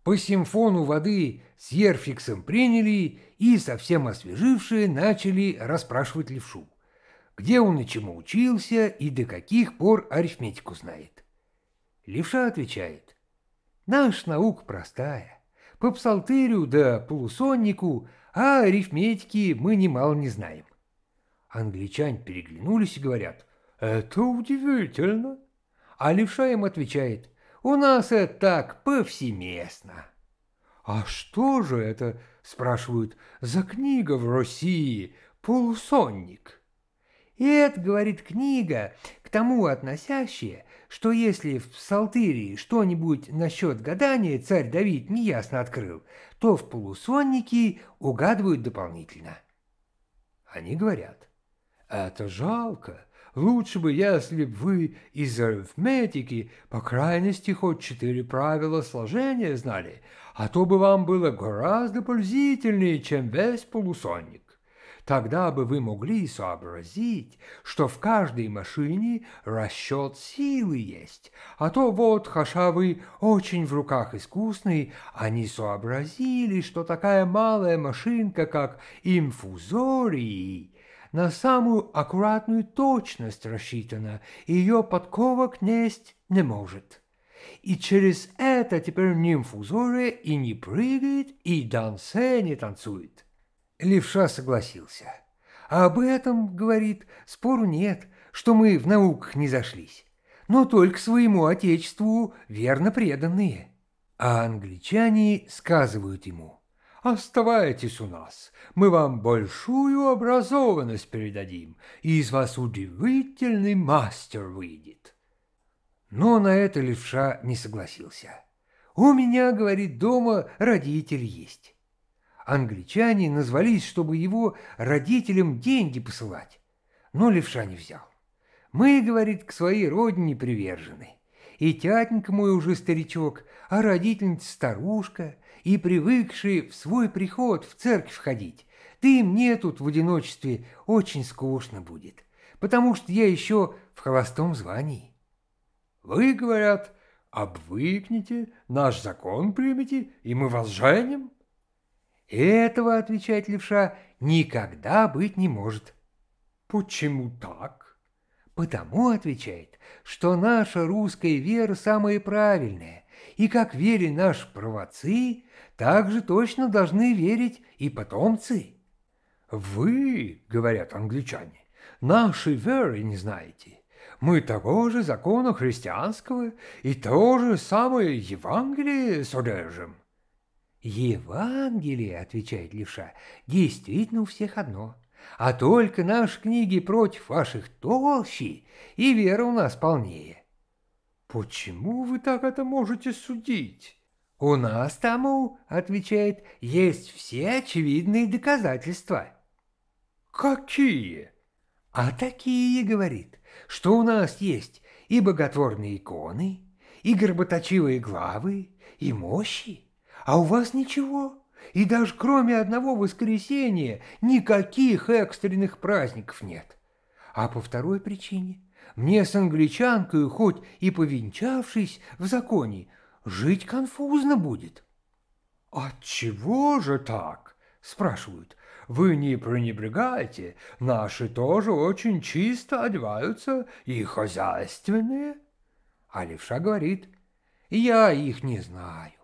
По симфону воды с Ерфиксом приняли и, совсем освежившие, начали расспрашивать левшу, где он и чему учился и до каких пор арифметику знает. Левша отвечает. Наш наука простая. По псалтырю да полусоннику, а арифметики мы немало не знаем. Англичане переглянулись и говорят, это удивительно. А левша им отвечает, у нас это так повсеместно. А что же это, спрашивают, за книга в России, полусонник? И это, говорит книга, к тому относящая, что если в Псалтырии что-нибудь насчет гадания царь Давид неясно открыл, то в полусоннике угадывают дополнительно. Они говорят, это жалко, лучше бы, если бы вы из арифметики по крайности хоть четыре правила сложения знали, а то бы вам было гораздо пользительнее, чем весь полусонник. Тогда бы вы могли сообразить, что в каждой машине расчет силы есть, а то вот, хаша вы очень в руках искусный, они сообразили, что такая малая машинка, как инфузорий, на самую аккуратную точность рассчитана, и ее подковок несть не может. И через это теперь ни инфузория и не прыгает, и дансе не танцует. Левша согласился. А об этом, говорит, спору нет, что мы в науках не зашлись, но только своему отечеству верно преданные. А англичане сказывают ему, «Оставайтесь у нас, мы вам большую образованность передадим, и из вас удивительный мастер выйдет». Но на это левша не согласился. У меня, говорит, дома родитель есть. Англичане назвались, чтобы его родителям деньги посылать, но левша не взял. Мы, говорит, к своей родине привержены. И тятенька мой уже старичок, а родительница старушка, и привыкшие в свой приход в церковь ходить. Да и мне тут в одиночестве очень скучно будет, потому что я еще в холостом звании. Вы, говорят, обвыкнете, наш закон примете, и мы вас женим? Этого, отвечает левша, никогда быть не может. Почему так? Потому, отвечает, что наша русская вера самая правильная, и как верили наши правоцы, так же точно должны верить и потомцы. Вы, говорят англичане, нашей веры не знаете. Мы того же закона христианского и то же самое Евангелие содержим. Евангелие, отвечает левша, действительно у всех одно. А только наши книги против ваших толще, и вера у нас полнее. Почему вы так это можете судить? У нас тому, отвечает, есть все очевидные доказательства. Какие? А такие, говорит, что у нас есть и боготворные иконы, и горботочивые главы, и мощи, а у вас ничего. И даже кроме одного воскресения никаких экстренных праздников нет. А по второй причине мне с англичанкой, хоть и повенчавшись в законе, жить конфузно будет. «Отчего же так?» – спрашивают. «Вы не пренебрегаете, наши тоже очень чисто одеваются и хозяйственные». А левша говорит, «Я их не знаю».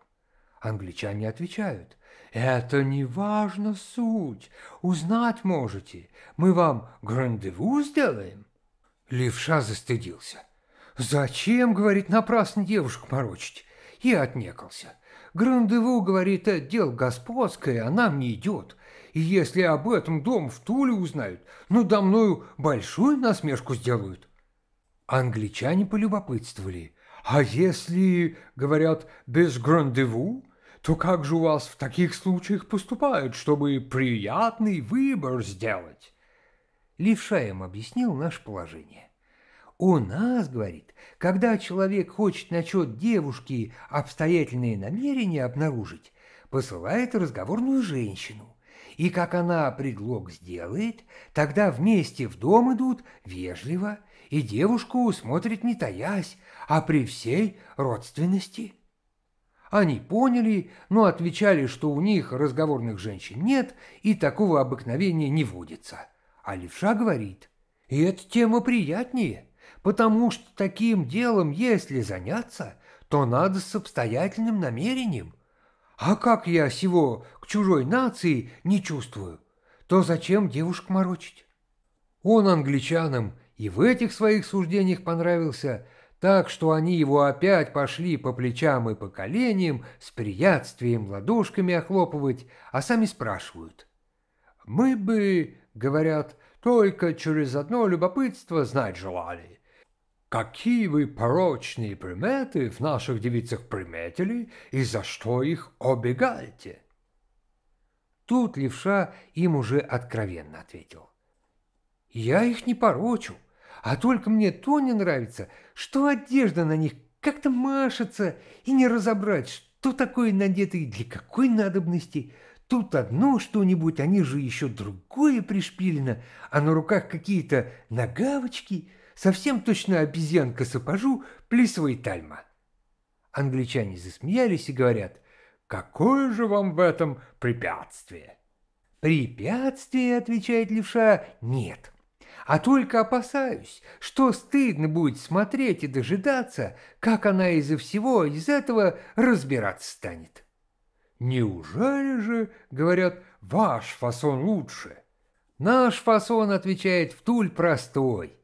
Англичане отвечают, «Это не важно суть, узнать можете, мы вам грандеву сделаем». Левша застыдился. «Зачем, — говорит, — напрасно девушку морочить?» И отнекался. «Грандеву, — говорит, — это дело господское, а нам не идет. И если об этом дом в Туле узнают, ну, да мною большую насмешку сделают». Англичане полюбопытствовали. «А если, — говорят, — без грандеву?» То как же у вас в таких случаях поступают, чтобы приятный выбор сделать? Левша им объяснил наше положение. У нас, говорит, когда человек хочет насчет девушки обстоятельные намерения обнаружить, посылает разговорную женщину. И как она предлог сделает, тогда вместе в дом идут вежливо, и девушку смотрит не таясь, а при всей родственности – они поняли, но отвечали, что у них разговорных женщин нет и такого обыкновения не водится. А левша говорит, и эта тема приятнее, потому что таким делом, если заняться, то надо с обстоятельным намерением. А как я сего к чужой нации не чувствую, то зачем девушек морочить? Он англичанам и в этих своих суждениях понравился – так что они его опять пошли по плечам и по коленям с приятствием ладошками охлопывать, а сами спрашивают. «Мы бы, — говорят, — только через одно любопытство знать желали. Какие вы порочные приметы в наших девицах приметили и за что их обегаете?» Тут левша им уже откровенно ответил. «Я их не порочу, — а только мне то не нравится, что одежда на них как-то машется, и не разобрать, что такое надето и для какой надобности. Тут одно что-нибудь, они же еще другое пришпилено, а на руках какие-то нагавочки, совсем точно обезьянка сапожу, плисовая тальма. Англичане засмеялись и говорят, «Какое же вам в этом препятствие?» «Препятствие, — отвечает левша, — нет» а только опасаюсь, что стыдно будет смотреть и дожидаться, как она из-за всего из этого разбираться станет. Неужели же, говорят, ваш фасон лучше? Наш фасон, отвечает, втуль простой,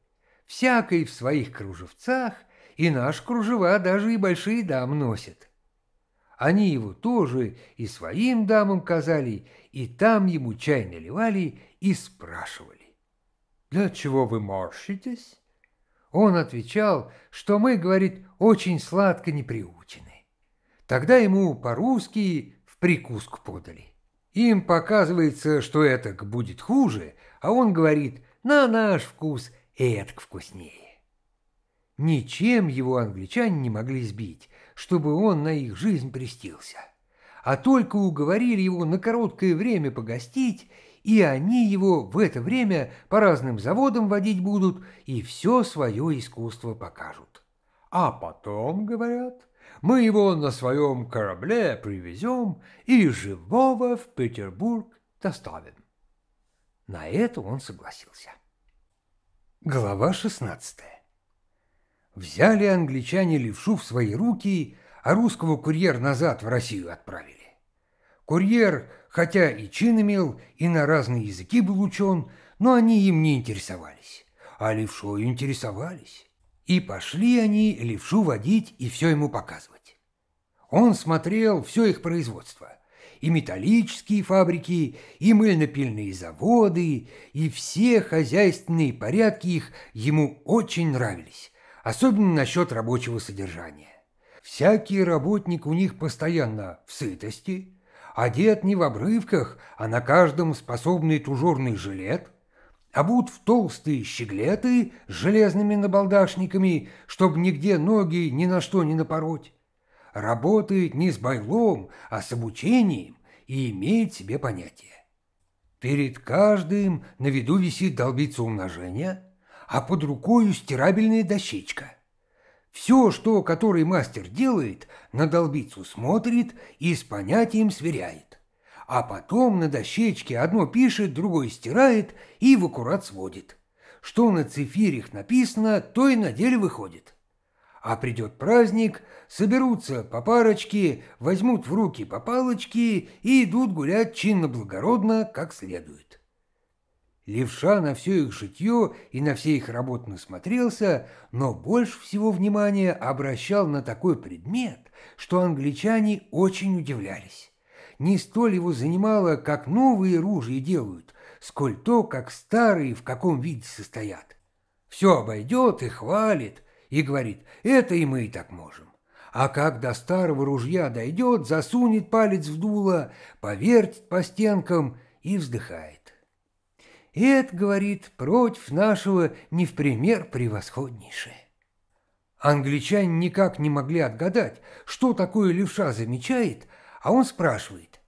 всякой в своих кружевцах, и наш кружева даже и большие дам носят. Они его тоже и своим дамам казали, и там ему чай наливали и спрашивали. «Для чего вы морщитесь?» Он отвечал, что мы, говорит, очень сладко не приучены. Тогда ему по-русски в прикуску подали. Им показывается, что это будет хуже, а он говорит «на наш вкус этак вкуснее». Ничем его англичане не могли сбить, чтобы он на их жизнь престился. А только уговорили его на короткое время погостить, и они его в это время по разным заводам водить будут и все свое искусство покажут. А потом, говорят, мы его на своем корабле привезем и живого в Петербург доставим. На это он согласился. Глава 16 Взяли англичане левшу в свои руки, а русского курьер назад в Россию отправили. Курьер, хотя и чин имел, и на разные языки был учен, но они им не интересовались, а левшою интересовались. И пошли они левшу водить и все ему показывать. Он смотрел все их производство, и металлические фабрики, и мыльно-пильные заводы, и все хозяйственные порядки их ему очень нравились, особенно насчет рабочего содержания. Всякий работник у них постоянно в сытости, одет не в обрывках, а на каждом способный тужурный жилет, обут в толстые щеглеты с железными набалдашниками, чтобы нигде ноги ни на что не напороть. Работает не с байлом, а с обучением и имеет себе понятие. Перед каждым на виду висит долбица умножения, а под рукою стирабельная дощечка. Все, что который мастер делает, на долбицу смотрит и с понятием сверяет. А потом на дощечке одно пишет, другое стирает и в аккурат сводит. Что на цифирях написано, то и на деле выходит. А придет праздник, соберутся по парочке, возьмут в руки по палочке и идут гулять чинно-благородно, как следует. Левша на все их житье и на все их работы насмотрелся, но больше всего внимания обращал на такой предмет, что англичане очень удивлялись. Не столь его занимало, как новые ружья делают, сколь то, как старые в каком виде состоят. Все обойдет и хвалит, и говорит, это и мы и так можем. А как до старого ружья дойдет, засунет палец в дуло, повертит по стенкам и вздыхает. Это, говорит, против нашего не в пример превосходнейшее. Англичане никак не могли отгадать, что такое левша замечает, а он спрашивает.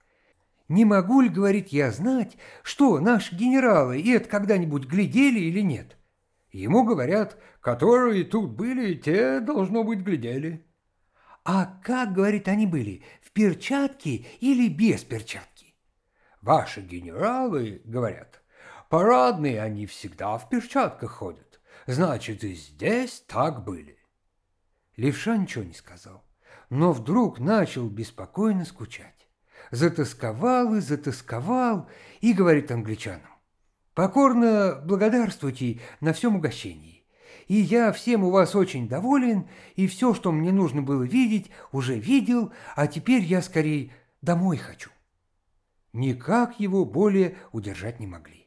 «Не могу ли, — говорит, — я знать, что наши генералы это когда-нибудь глядели или нет?» Ему говорят, которые тут были, те, должно быть, глядели. «А как, — говорит, — они были, в перчатке или без перчатки?» «Ваши генералы, — говорят, Парадные они всегда в перчатках ходят. Значит, и здесь так были. Левша ничего не сказал, но вдруг начал беспокойно скучать. Затасковал и затасковал, и говорит англичанам. Покорно благодарствуйте на всем угощении. И я всем у вас очень доволен, и все, что мне нужно было видеть, уже видел, а теперь я скорее домой хочу. Никак его более удержать не могли.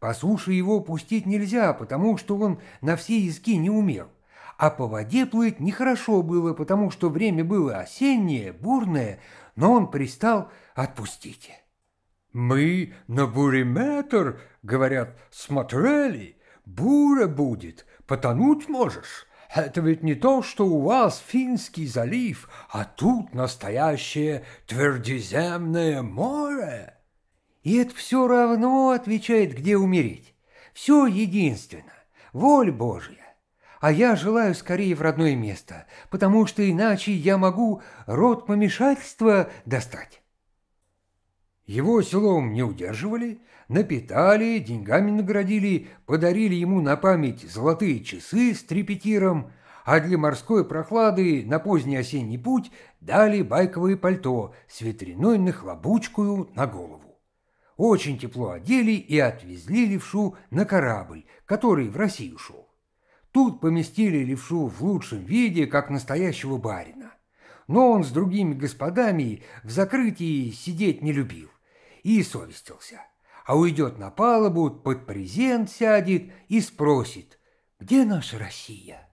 По суше его пустить нельзя, потому что он на все языки не умел. А по воде плыть нехорошо было, потому что время было осеннее, бурное, но он пристал «отпустите». «Мы на буриметр, — говорят, — смотрели, буря будет, потонуть можешь». Это ведь не то, что у вас Финский залив, а тут настоящее твердиземное море. И это все равно отвечает, где умереть. Все единственно, воля Божья. А я желаю скорее в родное место, потому что иначе я могу род помешательства достать. Его селом не удерживали, напитали, деньгами наградили, подарили ему на память золотые часы с трепетиром, а для морской прохлады на поздний осенний путь дали байковое пальто с ветряной нахлобучкою на голову очень тепло одели и отвезли левшу на корабль, который в Россию шел. Тут поместили левшу в лучшем виде, как настоящего барина. Но он с другими господами в закрытии сидеть не любил и совестился. А уйдет на палубу, под презент сядет и спросит, где наша Россия?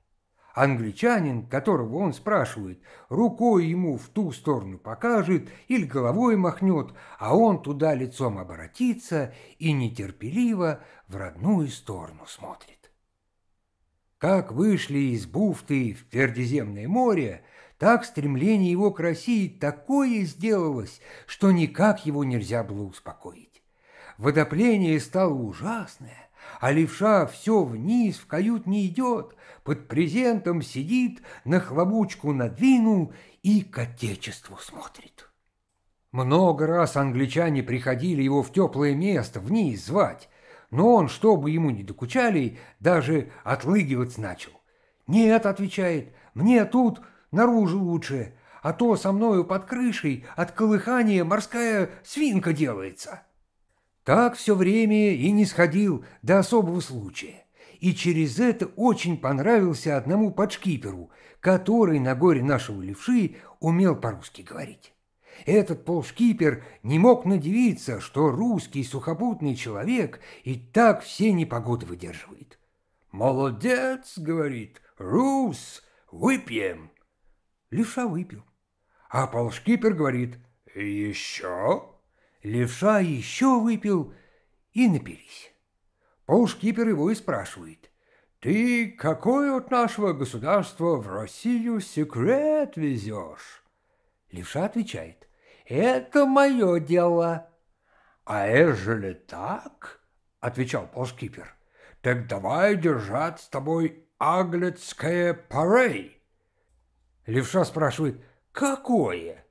Англичанин, которого он спрашивает, рукой ему в ту сторону покажет или головой махнет, а он туда лицом обратится и нетерпеливо в родную сторону смотрит. Как вышли из Буфты в Твердиземное море, так стремление его к России такое сделалось, что никак его нельзя было успокоить. Водопление стало ужасное, а левша все вниз в кают не идет, под презентом сидит, на хлобучку надвинул и к отечеству смотрит. Много раз англичане приходили его в теплое место вниз звать, но он, чтобы ему не докучали, даже отлыгивать начал. «Нет», — отвечает, — «мне тут наружу лучше, а то со мною под крышей от колыхания морская свинка делается». Так все время и не сходил до особого случая. И через это очень понравился одному подшкиперу, который на горе нашего левши умел по-русски говорить. Этот полшкипер не мог надевиться, что русский сухопутный человек и так все непогоды выдерживает. «Молодец!» — говорит. «Рус! Выпьем!» Левша выпил. А полшкипер говорит «Еще?» Левша еще выпил и напились. Полшкипер его и спрашивает. «Ты какой от нашего государства в Россию секрет везешь?» Левша отвечает. «Это мое дело». «А ежели так?» — отвечал полшкипер. «Так давай держать с тобой аглицкое парей». Левша спрашивает. «Какое?»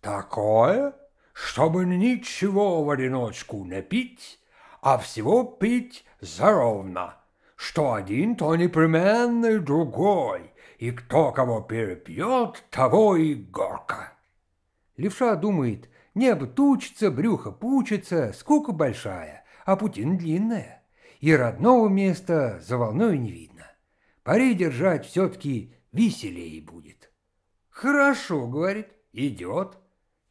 «Такое?» чтобы ничего в одиночку не пить, а всего пить заровно, что один, то непременно другой, и кто кого перепьет, того и горка. Левша думает, небо тучится, брюхо пучится, скука большая, а путин длинная, и родного места за волной не видно. Пари держать все-таки веселее будет. Хорошо, говорит, идет.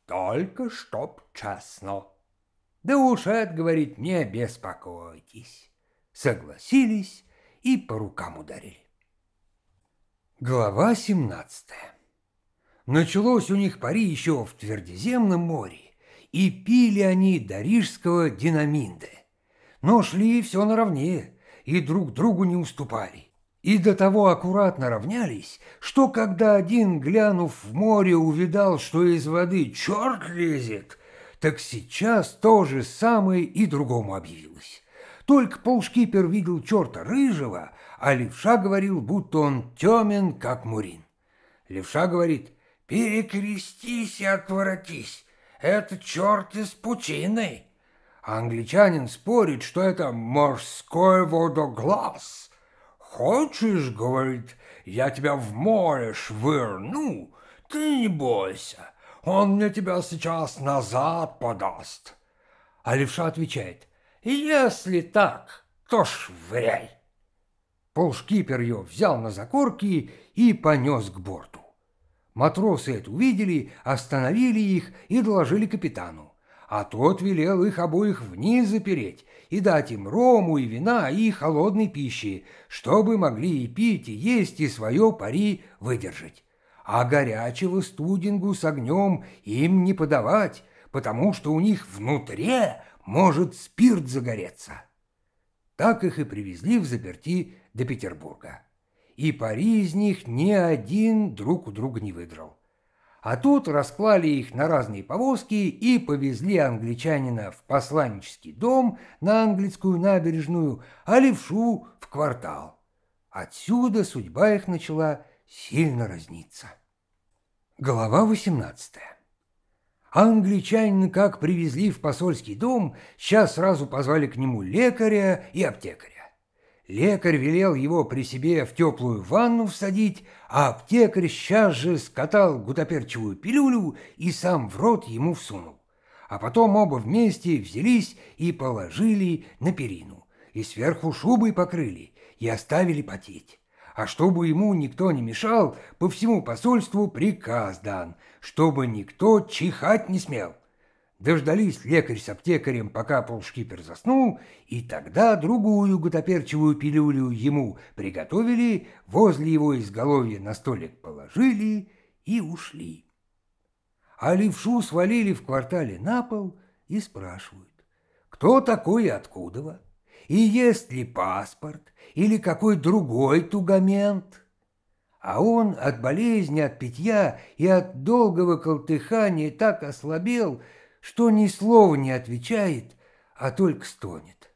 Только чтоб честно. Да уж это, говорит, не беспокойтесь. Согласились и по рукам ударили. Глава 17 Началось у них пари еще в Твердиземном море, и пили они до рижского динаминда. Но шли все наравне, и друг другу не уступали и до того аккуратно равнялись, что когда один, глянув в море, увидал, что из воды черт лезет, так сейчас то же самое и другому объявилось. Только полшкипер видел черта рыжего, а левша говорил, будто он темен, как мурин. Левша говорит, «Перекрестись и отворотись, это черт из пучины». А англичанин спорит, что это морской водоглаз – «Хочешь, — говорит, — я тебя в море швырну? Ты не бойся, он мне тебя сейчас назад подаст». А левша отвечает, «Если так, то швыряй». Полшкипер ее взял на закорки и понес к борту. Матросы это увидели, остановили их и доложили капитану а тот велел их обоих вниз запереть и дать им рому и вина и холодной пищи, чтобы могли и пить, и есть, и свое пари выдержать. А горячего студингу с огнем им не подавать, потому что у них внутри может спирт загореться. Так их и привезли в заперти до Петербурга. И пари из них ни один друг у друга не выиграл. А тут расклали их на разные повозки и повезли англичанина в посланнический дом на английскую набережную, а левшу в квартал. Отсюда судьба их начала сильно разниться. Глава 18 Англичанина как привезли в посольский дом, сейчас сразу позвали к нему лекаря и аптекаря. Лекарь велел его при себе в теплую ванну всадить, а аптекарь сейчас же скатал гутоперчивую пилюлю и сам в рот ему всунул. А потом оба вместе взялись и положили на перину, и сверху шубой покрыли, и оставили потеть. А чтобы ему никто не мешал, по всему посольству приказ дан, чтобы никто чихать не смел. Дождались лекарь с аптекарем, пока полшкипер заснул, и тогда другую гутоперчивую пилюлю ему приготовили, возле его изголовья на столик положили и ушли. А левшу свалили в квартале на пол и спрашивают, кто такой и откуда, и есть ли паспорт или какой другой тугамент. А он от болезни, от питья и от долгого колтыхания так ослабел, что ни слова не отвечает, а только стонет.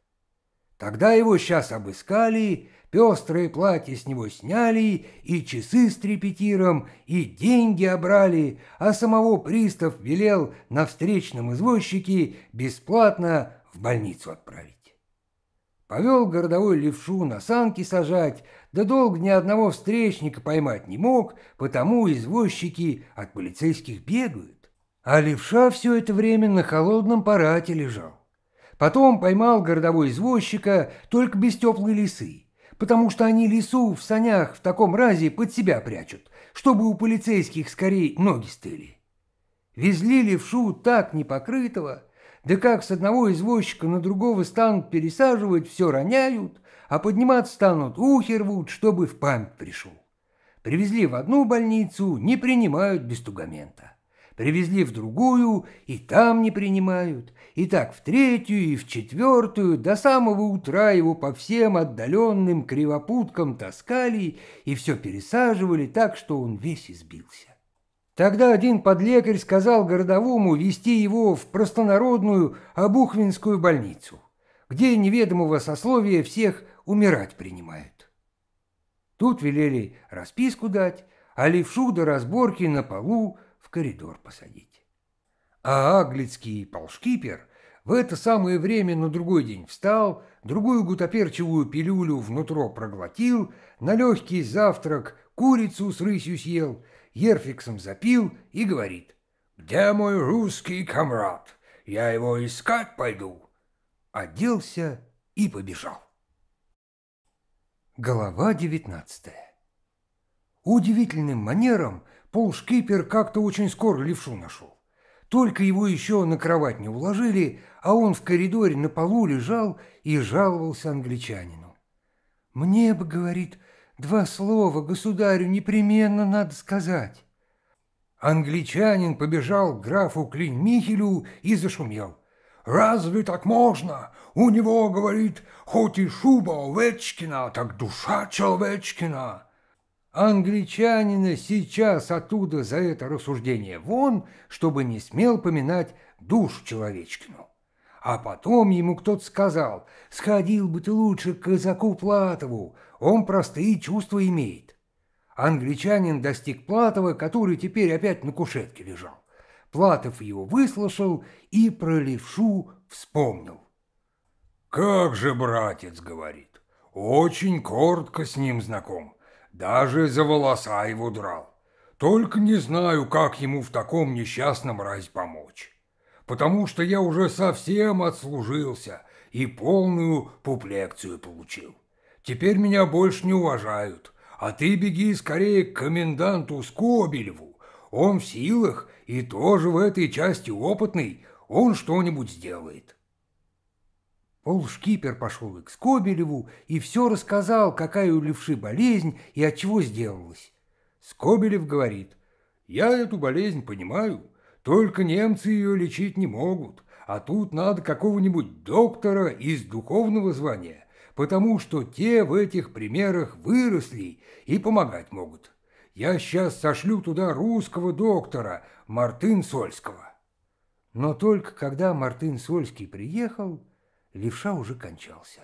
Тогда его сейчас обыскали, пестрое платье с него сняли, и часы с трепетиром, и деньги обрали, а самого пристав велел на встречном извозчике бесплатно в больницу отправить. Повел городовой левшу на санки сажать, да долго ни одного встречника поймать не мог, потому извозчики от полицейских бегают. А левша все это время на холодном парате лежал. Потом поймал городовой извозчика только без теплой лисы, потому что они лису в санях в таком разе под себя прячут, чтобы у полицейских скорее ноги стыли. Везли левшу так непокрытого, да как с одного извозчика на другого станут пересаживать, все роняют, а подниматься станут, ухи рвут, чтобы в память пришел. Привезли в одну больницу, не принимают без тугамента. Привезли в другую, и там не принимают. И так в третью и в четвертую до самого утра его по всем отдаленным кривопуткам таскали и все пересаживали так, что он весь избился. Тогда один подлекарь сказал городовому вести его в простонародную Обухвинскую больницу, где неведомого сословия всех умирать принимают. Тут велели расписку дать, а левшу до разборки на полу коридор посадить. А аглицкий полшкипер в это самое время на другой день встал, другую гутоперчивую пилюлю внутрь проглотил, на легкий завтрак курицу с рысью съел, ерфиксом запил и говорит «Где мой русский комрад? Я его искать пойду». Оделся и побежал. Голова девятнадцатая. Удивительным манером Полшкипер как-то очень скоро левшу нашел. Только его еще на кровать не уложили, а он в коридоре на полу лежал и жаловался англичанину. «Мне бы, — говорит, — два слова государю непременно надо сказать». Англичанин побежал к графу Клинмихелю и зашумел. «Разве так можно? У него, — говорит, — хоть и шуба Овечкина, так душа Человечкина». Англичанина сейчас оттуда за это рассуждение вон, чтобы не смел поминать душ человечкину. А потом ему кто-то сказал, сходил бы ты лучше к казаку Платову, он простые чувства имеет. Англичанин достиг Платова, который теперь опять на кушетке лежал. Платов его выслушал и про левшу вспомнил. «Как же, братец, — говорит, — очень коротко с ним знаком даже за волоса его драл. Только не знаю, как ему в таком несчастном разе помочь. Потому что я уже совсем отслужился и полную пуплекцию получил. Теперь меня больше не уважают, а ты беги скорее к коменданту Скобелеву. Он в силах и тоже в этой части опытный, он что-нибудь сделает». Полшкипер пошел к Скобелеву и все рассказал, какая у левши болезнь и от чего сделалась. Скобелев говорит, «Я эту болезнь понимаю, только немцы ее лечить не могут, а тут надо какого-нибудь доктора из духовного звания, потому что те в этих примерах выросли и помогать могут. Я сейчас сошлю туда русского доктора Мартын Сольского». Но только когда Мартын Сольский приехал, левша уже кончался,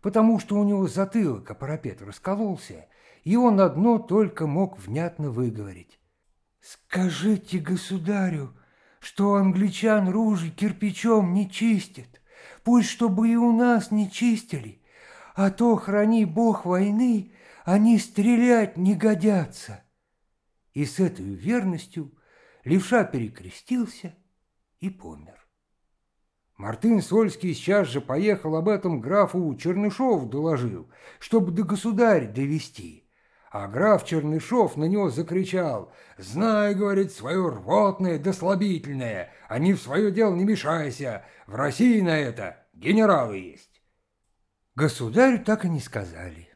потому что у него затылок, а парапет раскололся, и он одно только мог внятно выговорить. «Скажите государю, что англичан ружей кирпичом не чистят, пусть чтобы и у нас не чистили, а то, храни бог войны, они стрелять не годятся». И с этой верностью левша перекрестился и помер. Мартын Сольский сейчас же поехал об этом графу Чернышов доложил, чтобы до государя довести. А граф Чернышов на него закричал «Знай, — говорит, — свое рвотное да слабительное, а не в свое дело не мешайся, в России на это генералы есть». Государю так и не сказали.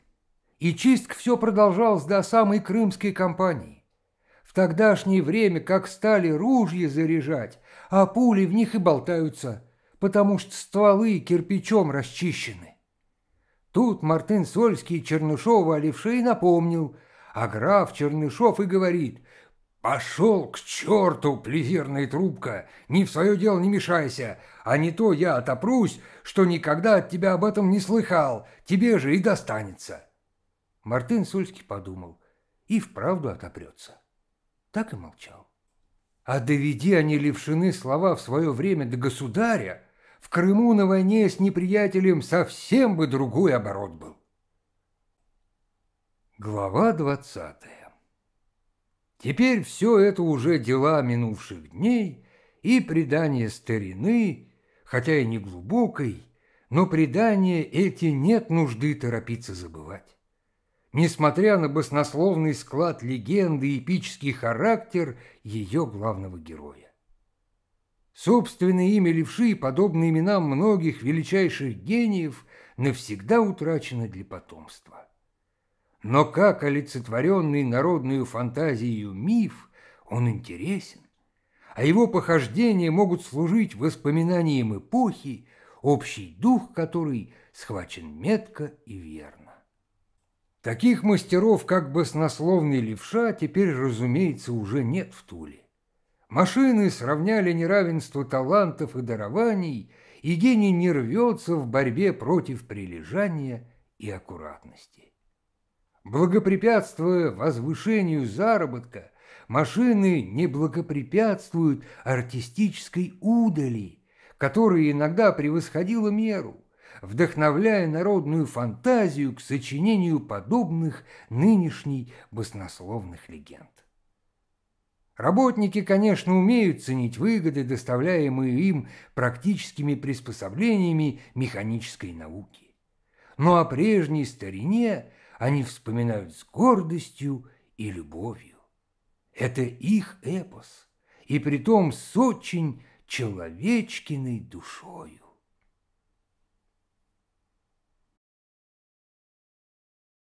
И чистка все продолжалась до самой крымской кампании. В тогдашнее время как стали ружья заряжать, а пули в них и болтаются, потому что стволы кирпичом расчищены. Тут Мартын Сольский Чернышова о левше напомнил, а граф Чернышов и говорит «Пошел к черту, плезирная трубка, ни в свое дело не мешайся, а не то я отопрусь, что никогда от тебя об этом не слыхал, тебе же и достанется». Мартын Сольский подумал и вправду отопрется. Так и молчал. А доведи они левшины слова в свое время до государя, в Крыму на войне с неприятелем совсем бы другой оборот был. Глава двадцатая Теперь все это уже дела минувших дней и предание старины, хотя и не глубокой, но предания эти нет нужды торопиться забывать. Несмотря на баснословный склад легенды и эпический характер ее главного героя. Собственное имя левши, подобно именам многих величайших гениев, навсегда утрачено для потомства. Но как олицетворенный народную фантазию миф, он интересен, а его похождения могут служить воспоминанием эпохи, общий дух которой схвачен метко и верно. Таких мастеров, как баснословный левша, теперь, разумеется, уже нет в Туле. Машины сравняли неравенство талантов и дарований, и гений не рвется в борьбе против прилежания и аккуратности. Благопрепятствуя возвышению заработка, машины не благопрепятствуют артистической удали, которая иногда превосходила меру, вдохновляя народную фантазию к сочинению подобных нынешней баснословных легенд. Работники, конечно, умеют ценить выгоды, доставляемые им практическими приспособлениями механической науки. Но о прежней старине они вспоминают с гордостью и любовью. Это их эпос, и притом с очень человечкиной душою.